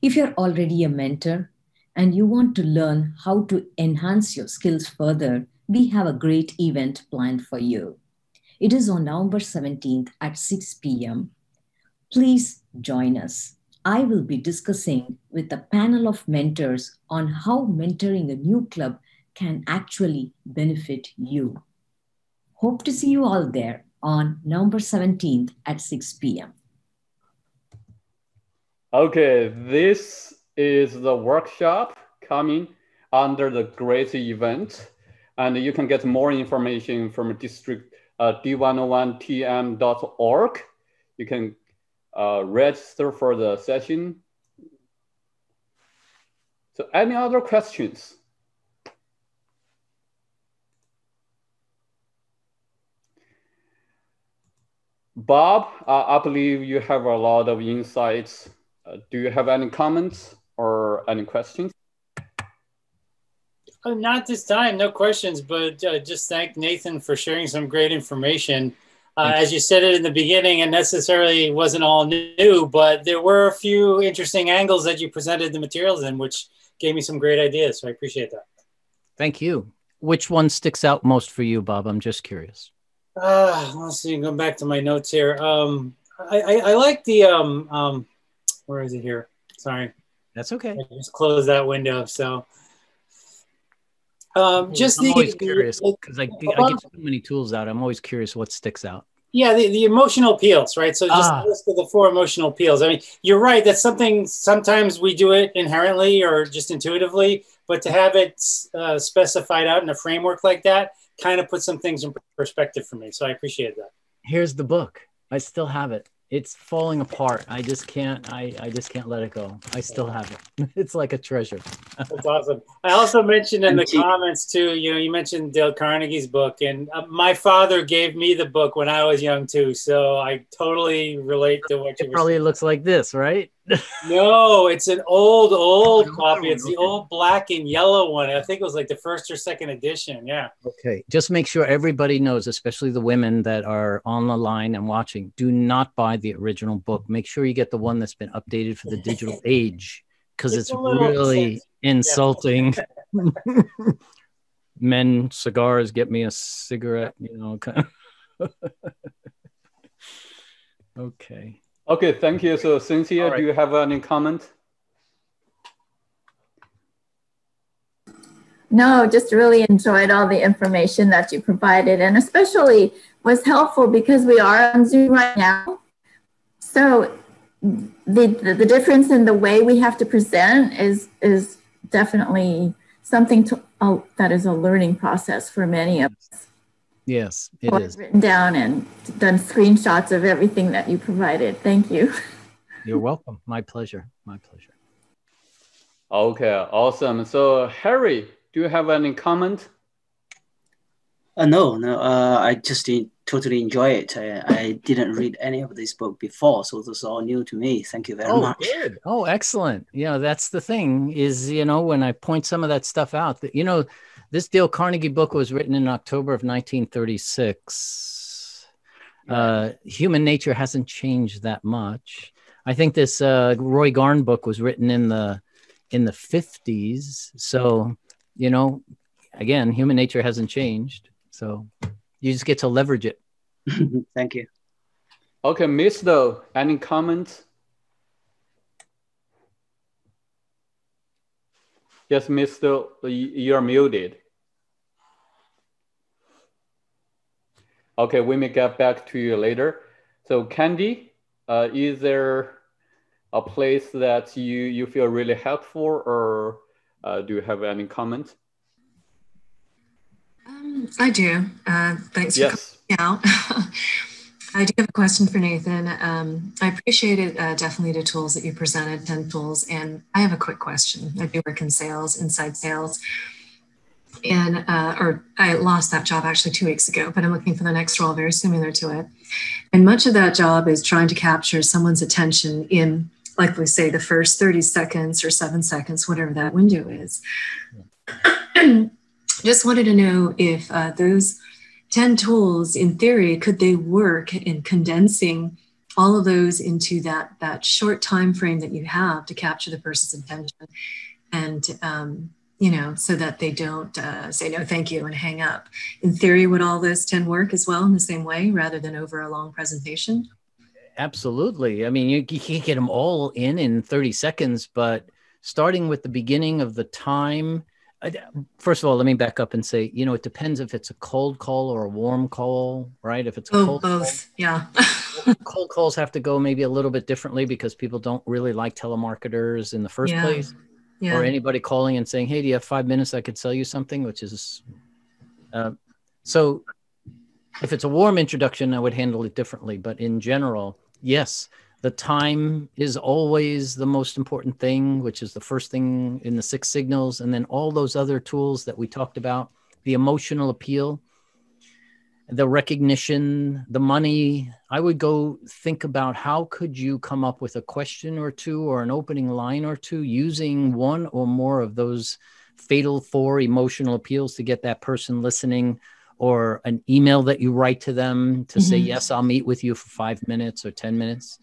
If you're already a mentor and you want to learn how to enhance your skills further, we have a great event planned for you. It is on November 17th at 6 p.m. Please join us. I will be discussing with a panel of mentors on how mentoring a new club can actually benefit you. Hope to see you all there on November 17th at 6 p.m. Okay, this is the workshop coming under the great event. And you can get more information from district uh, d101tm.org. You can uh, register for the session. So any other questions? Bob, uh, I believe you have a lot of insights. Uh, do you have any comments or any questions? Oh, not this time, no questions, but uh, just thank Nathan for sharing some great information. Uh, as you said it in the beginning, and necessarily wasn't all new, but there were a few interesting angles that you presented the materials in, which gave me some great ideas. So I appreciate that. Thank you. Which one sticks out most for you, Bob? I'm just curious. Uh, let's see, go back to my notes here. Um, I, I, I like the, um, um, where is it here? Sorry. That's okay. I just closed that window. So, um, just I'm the, always curious because I, I give so many tools out. I'm always curious what sticks out. yeah, the, the emotional appeals, right? So just Ah. list of the four emotional appeals. I mean, you're right. That's something sometimes we do it inherently or just intuitively, but to have it uh, specified out in a framework like that kind of puts some things in perspective for me. So I appreciate that. Here's the book. I still have it. It's falling apart. I just can't. I, I just can't let it go. I still have it. It's like a treasure. That's awesome. I also mentioned in the comments too, you know, you mentioned Dale Carnegie's book, and uh, my father gave me the book when I was young too. So I totally relate to what you It were probably saying. looks like this, right? No, it's an old, old Oh, copy. It's the okay. old black and yellow one. I think it was like the first or second edition. Yeah. Okay. Just make sure everybody knows, especially the women that are on the line and watching, do not buy the original book. Make sure you get the one that's been updated for the digital age because It's it's, a little really insulting. Men, cigars, get me a cigarette, you know. Kind of. okay. Okay, thank you. So Cynthia, All right. do you have any comment? No, just really enjoyed all the information that you provided, and especially was helpful because we are on Zoom right now. So the, the the difference in the way we have to present is is definitely something to uh, that is a learning process for many of us. Yes, it is. Written down and done screenshots of everything that you provided. Thank you. You're welcome. My pleasure. My pleasure. Okay, awesome. So Harry, do you have any comment? Uh, no, no. Uh, I just totally enjoy it. I, I didn't read any of this book before, so this is all new to me. Thank you very Oh, much. good. Oh, excellent. You know, that's the thing is, you know, when I point some of that stuff out, that, you know, this Dale Carnegie book was written in October of 1936. Uh, human nature hasn't changed that much. I think this uh, Roy Garn book was written in the in the 50s. So, you know, again, human nature hasn't changed. So you just get to leverage it. Thank you. Okay, Miss though, any comments? Yes, Miss though, you're muted. Okay, we may get back to you later. So Candy, uh, is there a place that you, you feel really helpful or uh, do you have any comment? I do. Uh, thanks yes. for coming out. I do have a question for Nathan. Um, I appreciated uh, definitely the tools that you presented, 10 tools. And I have a quick question. I do work in sales, inside sales. And, uh, or I lost that job actually two weeks ago, but I'm looking for the next role very similar to it. And much of that job is trying to capture someone's attention in, like we say, the first 30 seconds or seven seconds, whatever that window is. Just wanted to know if uh, those 10 tools in theory could they work in condensing all of those into that that short time frame that you have to capture the person's attention and um, you know so that they don't uh, say no thank you and hang up? In theory would all those 10 work as well in the same way rather than over a long presentation? Absolutely. I mean you, you can't get them all in in 30 seconds but starting with the beginning of the time First of all, let me back up and say, you know, it depends if it's a cold call or a warm call, right? If it's a oh, cold both, call, yeah. cold calls have to go maybe a little bit differently because people don't really like telemarketers in the first yeah. place, yeah. or anybody calling and saying, "Hey, do you have five minutes? I could sell you something," which is uh, so. If it's a warm introduction, I would handle it differently. But in general, yes, the time is always the most important thing, which is the first thing in the six signals. And then all those other tools that we talked about the emotional appeal, the recognition, the money. I would go think about how could you come up with a question or two or an opening line or two using one or more of those fatal four emotional appeals to get that person listening or an email that you write to them to mm-hmm. say yes i'll meet with you for five minutes or ten minutes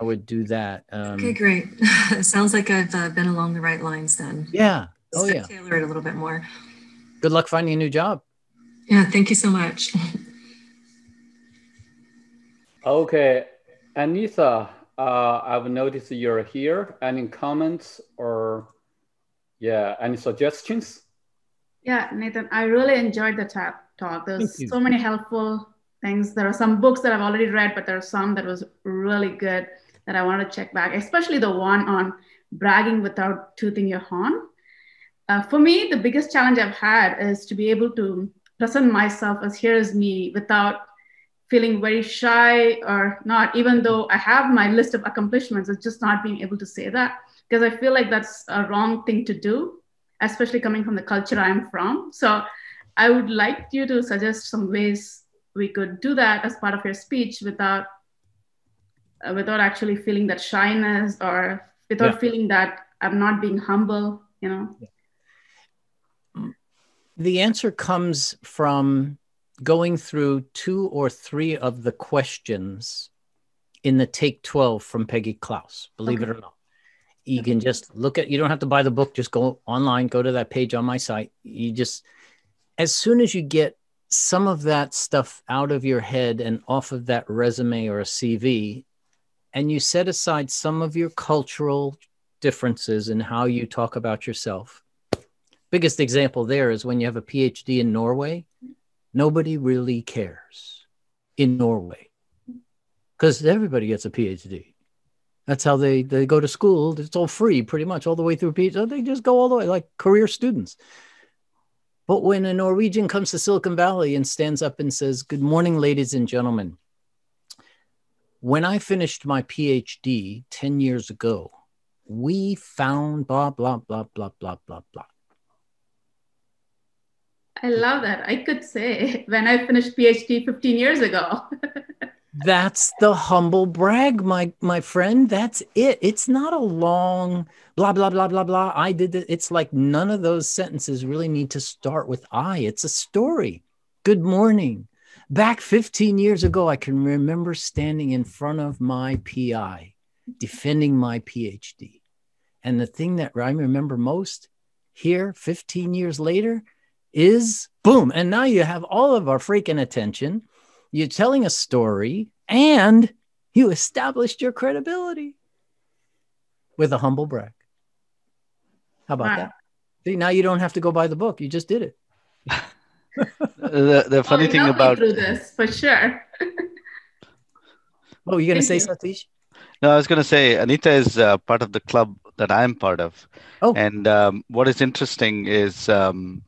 I would do that. Um, okay, great. Sounds like I've uh, been along the right lines then. Yeah. Oh yeah. Tailor it a little bit more. Good luck finding a new job. Yeah. Thank you so much. okay, Anissa, uh, I've noticed you're here. Any comments or yeah, any suggestions? Yeah, Nathan, I really enjoyed the talk. talk. There's so many helpful things. There are some books that I've already read, but there are some that was really good that I want to check back, especially the one on bragging without tooting your horn. Uh, for me, the biggest challenge I've had is to be able to present myself as here is me without feeling very shy or not, even though I have my list of accomplishments, it's just not being able to say that because I feel like that's a wrong thing to do, especially coming from the culture I'm from. So I would like you to suggest some ways we could do that as part of your speech without uh, without actually feeling that shyness or without yeah. feeling that I'm not being humble, you know? The answer comes from going through two or three of the questions in the Take 12 from Peggy Klaus, believe okay. it or not. You can just look at, you don't have to buy the book, just go online, go to that page on my site. You just, as soon as you get some of that stuff out of your head and off of that resume or a CV, and you set aside some of your cultural differences in how you talk about yourself. Biggest example there is when you have a PhD in Norway, nobody really cares in Norway because everybody gets a PhD. That's how they, they go to school. It's all free pretty much all the way through PhD. They just go all the way like career students. But when a Norwegian comes to Silicon Valley and stands up and says, Good morning, ladies and gentlemen, when I finished my PhD 10 years ago, we found blah, blah, blah, blah, blah, blah, blah. I love that. I could say when I finished PhD 15 years ago. That's the humble brag, my my friend. That's it. It's not a long blah blah blah blah blah. I did it. It's like none of those sentences really need to start with I. It's a story. Good morning. Back 15 years ago, I can remember standing in front of my PI defending my PhD. And the thing that I remember most here 15 years later is boom. And now you have all of our freaking attention. You're telling a story and you established your credibility with a humble brag. How about wow. that? See, now you don't have to go buy the book. You just did it. The, the funny oh, thing about through this for sure. oh, you gonna say, Satish? No, I was gonna say Anita is uh, part of the club that I'm part of. Oh. And um, what is interesting is um,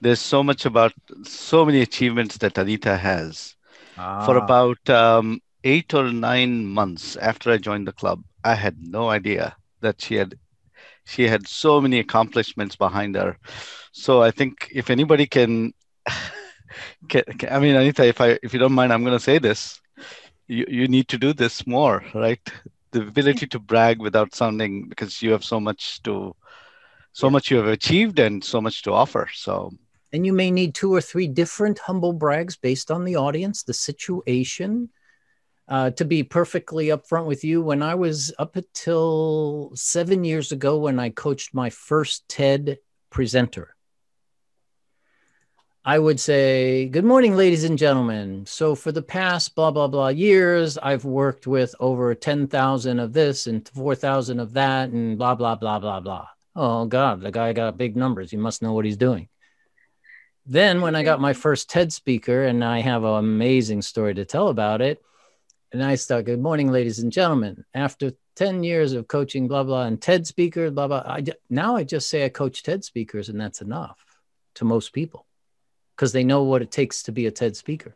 there's so much about so many achievements that Anita has. Ah. For about um, eight or nine months after I joined the club, I had no idea that she had she had so many accomplishments behind her. So I think if anybody can, can, can I mean Anita, if I if you don't mind, I'm going to say this. You you need to do this more, right? The ability to brag without sounding because you have so much to so Yeah. much you have achieved and so much to offer. So and you may need two or three different humble brags based on the audience, the situation. Uh, to be perfectly upfront with you, when I was up until seven years ago, when I coached my first TED presenter, I would say, Good morning, ladies and gentlemen. So, for the past blah, blah, blah years, I've worked with over 10,000 of this and 4,000 of that, and blah, blah, blah, blah, blah. Oh, God, the guy got big numbers. He must know what he's doing. Then, when I got my mm-hmm. first TED speaker, and I have an amazing story to tell about it, and I start, Good morning, ladies and gentlemen. After 10 years of coaching, blah, blah, and TED speakers, blah, blah, I, now I just say I coach TED speakers, and that's enough to most people because they know what it takes to be a TED speaker.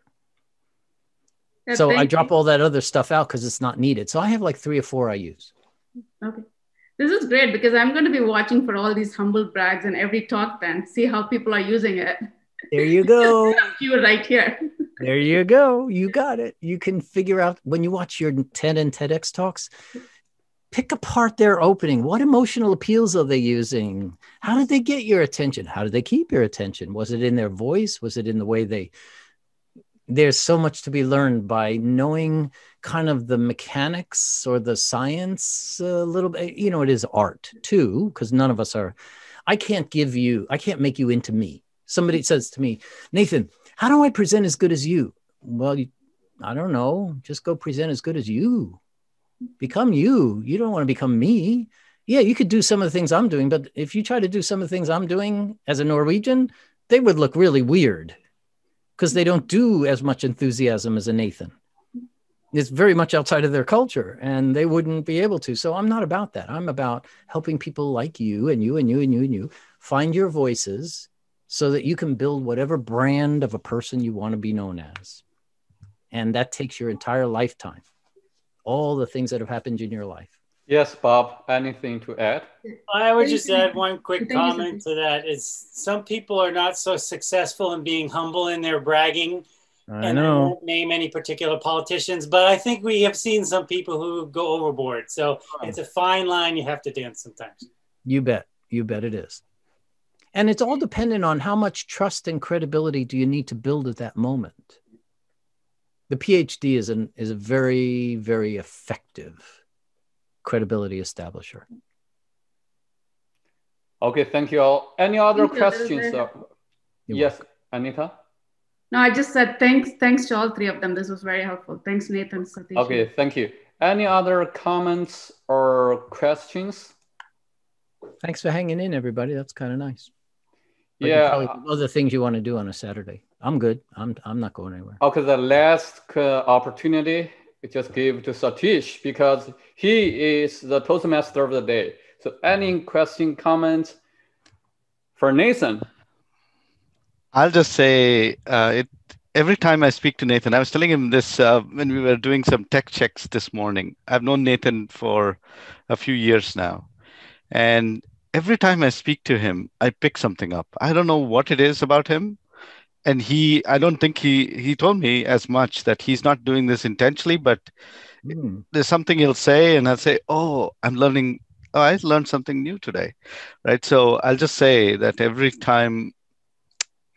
Yeah, so I drop you. all that other stuff out because it's not needed. So I have like three or four I use. Okay. This is great because I'm going to be watching for all these humble brags and every talk then, see how people are using it. There you go. You right here. there you go. You got it. You can figure out when you watch your TED and TEDx talks, pick apart their opening. What emotional appeals are they using? How did they get your attention? How did they keep your attention? Was it in their voice? Was it in the way they? There's so much to be learned by knowing kind of the mechanics or the science a little bit. You know, it is art too, because none of us are. I can't give you, I can't make you into me. Somebody says to me, Nathan, how do I present as good as you? Well, I don't know. Just go present as good as you. Become you. You don't want to become me. Yeah, you could do some of the things I'm doing, but if you try to do some of the things I'm doing as a Norwegian, they would look really weird because they don't do as much enthusiasm as a Nathan. It's very much outside of their culture and they wouldn't be able to. So I'm not about that. I'm about helping people like you and you and you and you and you find your voices so that you can build whatever brand of a person you want to be known as. And that takes your entire lifetime, all the things that have happened in your life. Yes, Bob, anything to add? I would just add one quick comment to that. Is some people are not so successful in being humble in their bragging. I and I know. won't name any particular politicians, but I think we have seen some people who go overboard. So it's a fine line you have to dance sometimes. You bet. You bet it is. And it's all dependent on how much trust and credibility do you need to build at that moment. The PhD is an is a very, very effective credibility establisher. Okay, thank you all. Any other Thank you, that was questions? very uh. You're yes, Anita? No, I just said thanks. Thanks to all three of them. This was very helpful. Thanks, Nathan. Satish. Okay, thank you. Any other comments or questions? Thanks for hanging in, everybody. That's kind of nice. But Yeah. other things you want to do on a Saturday. I'm good. I'm I'm not going anywhere. Okay, the last uh, opportunity we just give to Satish because he is the Toastmaster of the day. So any question, comments for Nathan? I'll just say uh, it every time I speak to Nathan. I was telling him this uh, when we were doing some tech checks this morning. I've known Nathan for a few years now, and every time I speak to him, I pick something up. I don't know what it is about him, and he. I don't think he he told me as much that he's not doing this intentionally, but Hmm. there's something he'll say, and I'll say, "Oh, I'm learning." Oh, I learned something new today, right? So I'll just say that every time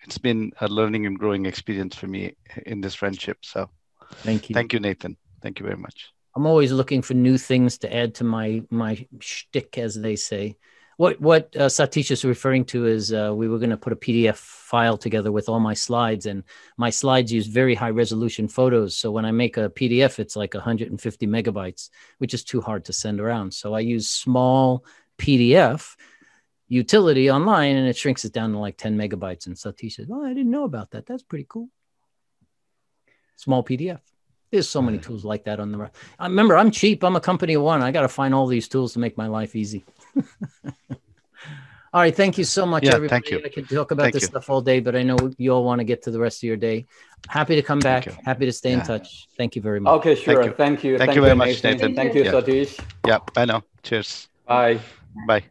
it's been a learning and growing experience for me in this friendship. So Thank you. thank you, Nathan. Thank you very much. I'm always looking for new things to add to my my shtick, as they say. What what uh, Satish is referring to is uh, we were going to put a PDF file together with all my slides, and my slides use very high resolution photos. So when I make a PDF, it's like 150 megabytes, which is too hard to send around. So I use small PDF utility online, and it shrinks it down to like 10 megabytes. And Satish says, "Oh, I didn't know about that. That's pretty cool." Small PDF. There's so many tools like that on the. I remember, I'm cheap. I'm a company of one. I got to find all these tools to make my life easy. All right. Thank you so much, Yeah, everybody. thank you. I could talk about Thank this you. stuff all day, but I know you all want to get to the rest of your day. Happy to come back. Happy to stay in touch. Thank you very much. Okay, sure. you. Thank you. Thank you very much, Nathan. Thank you, Yeah. Satish. Yeah. Bye now. Cheers. Bye. Bye.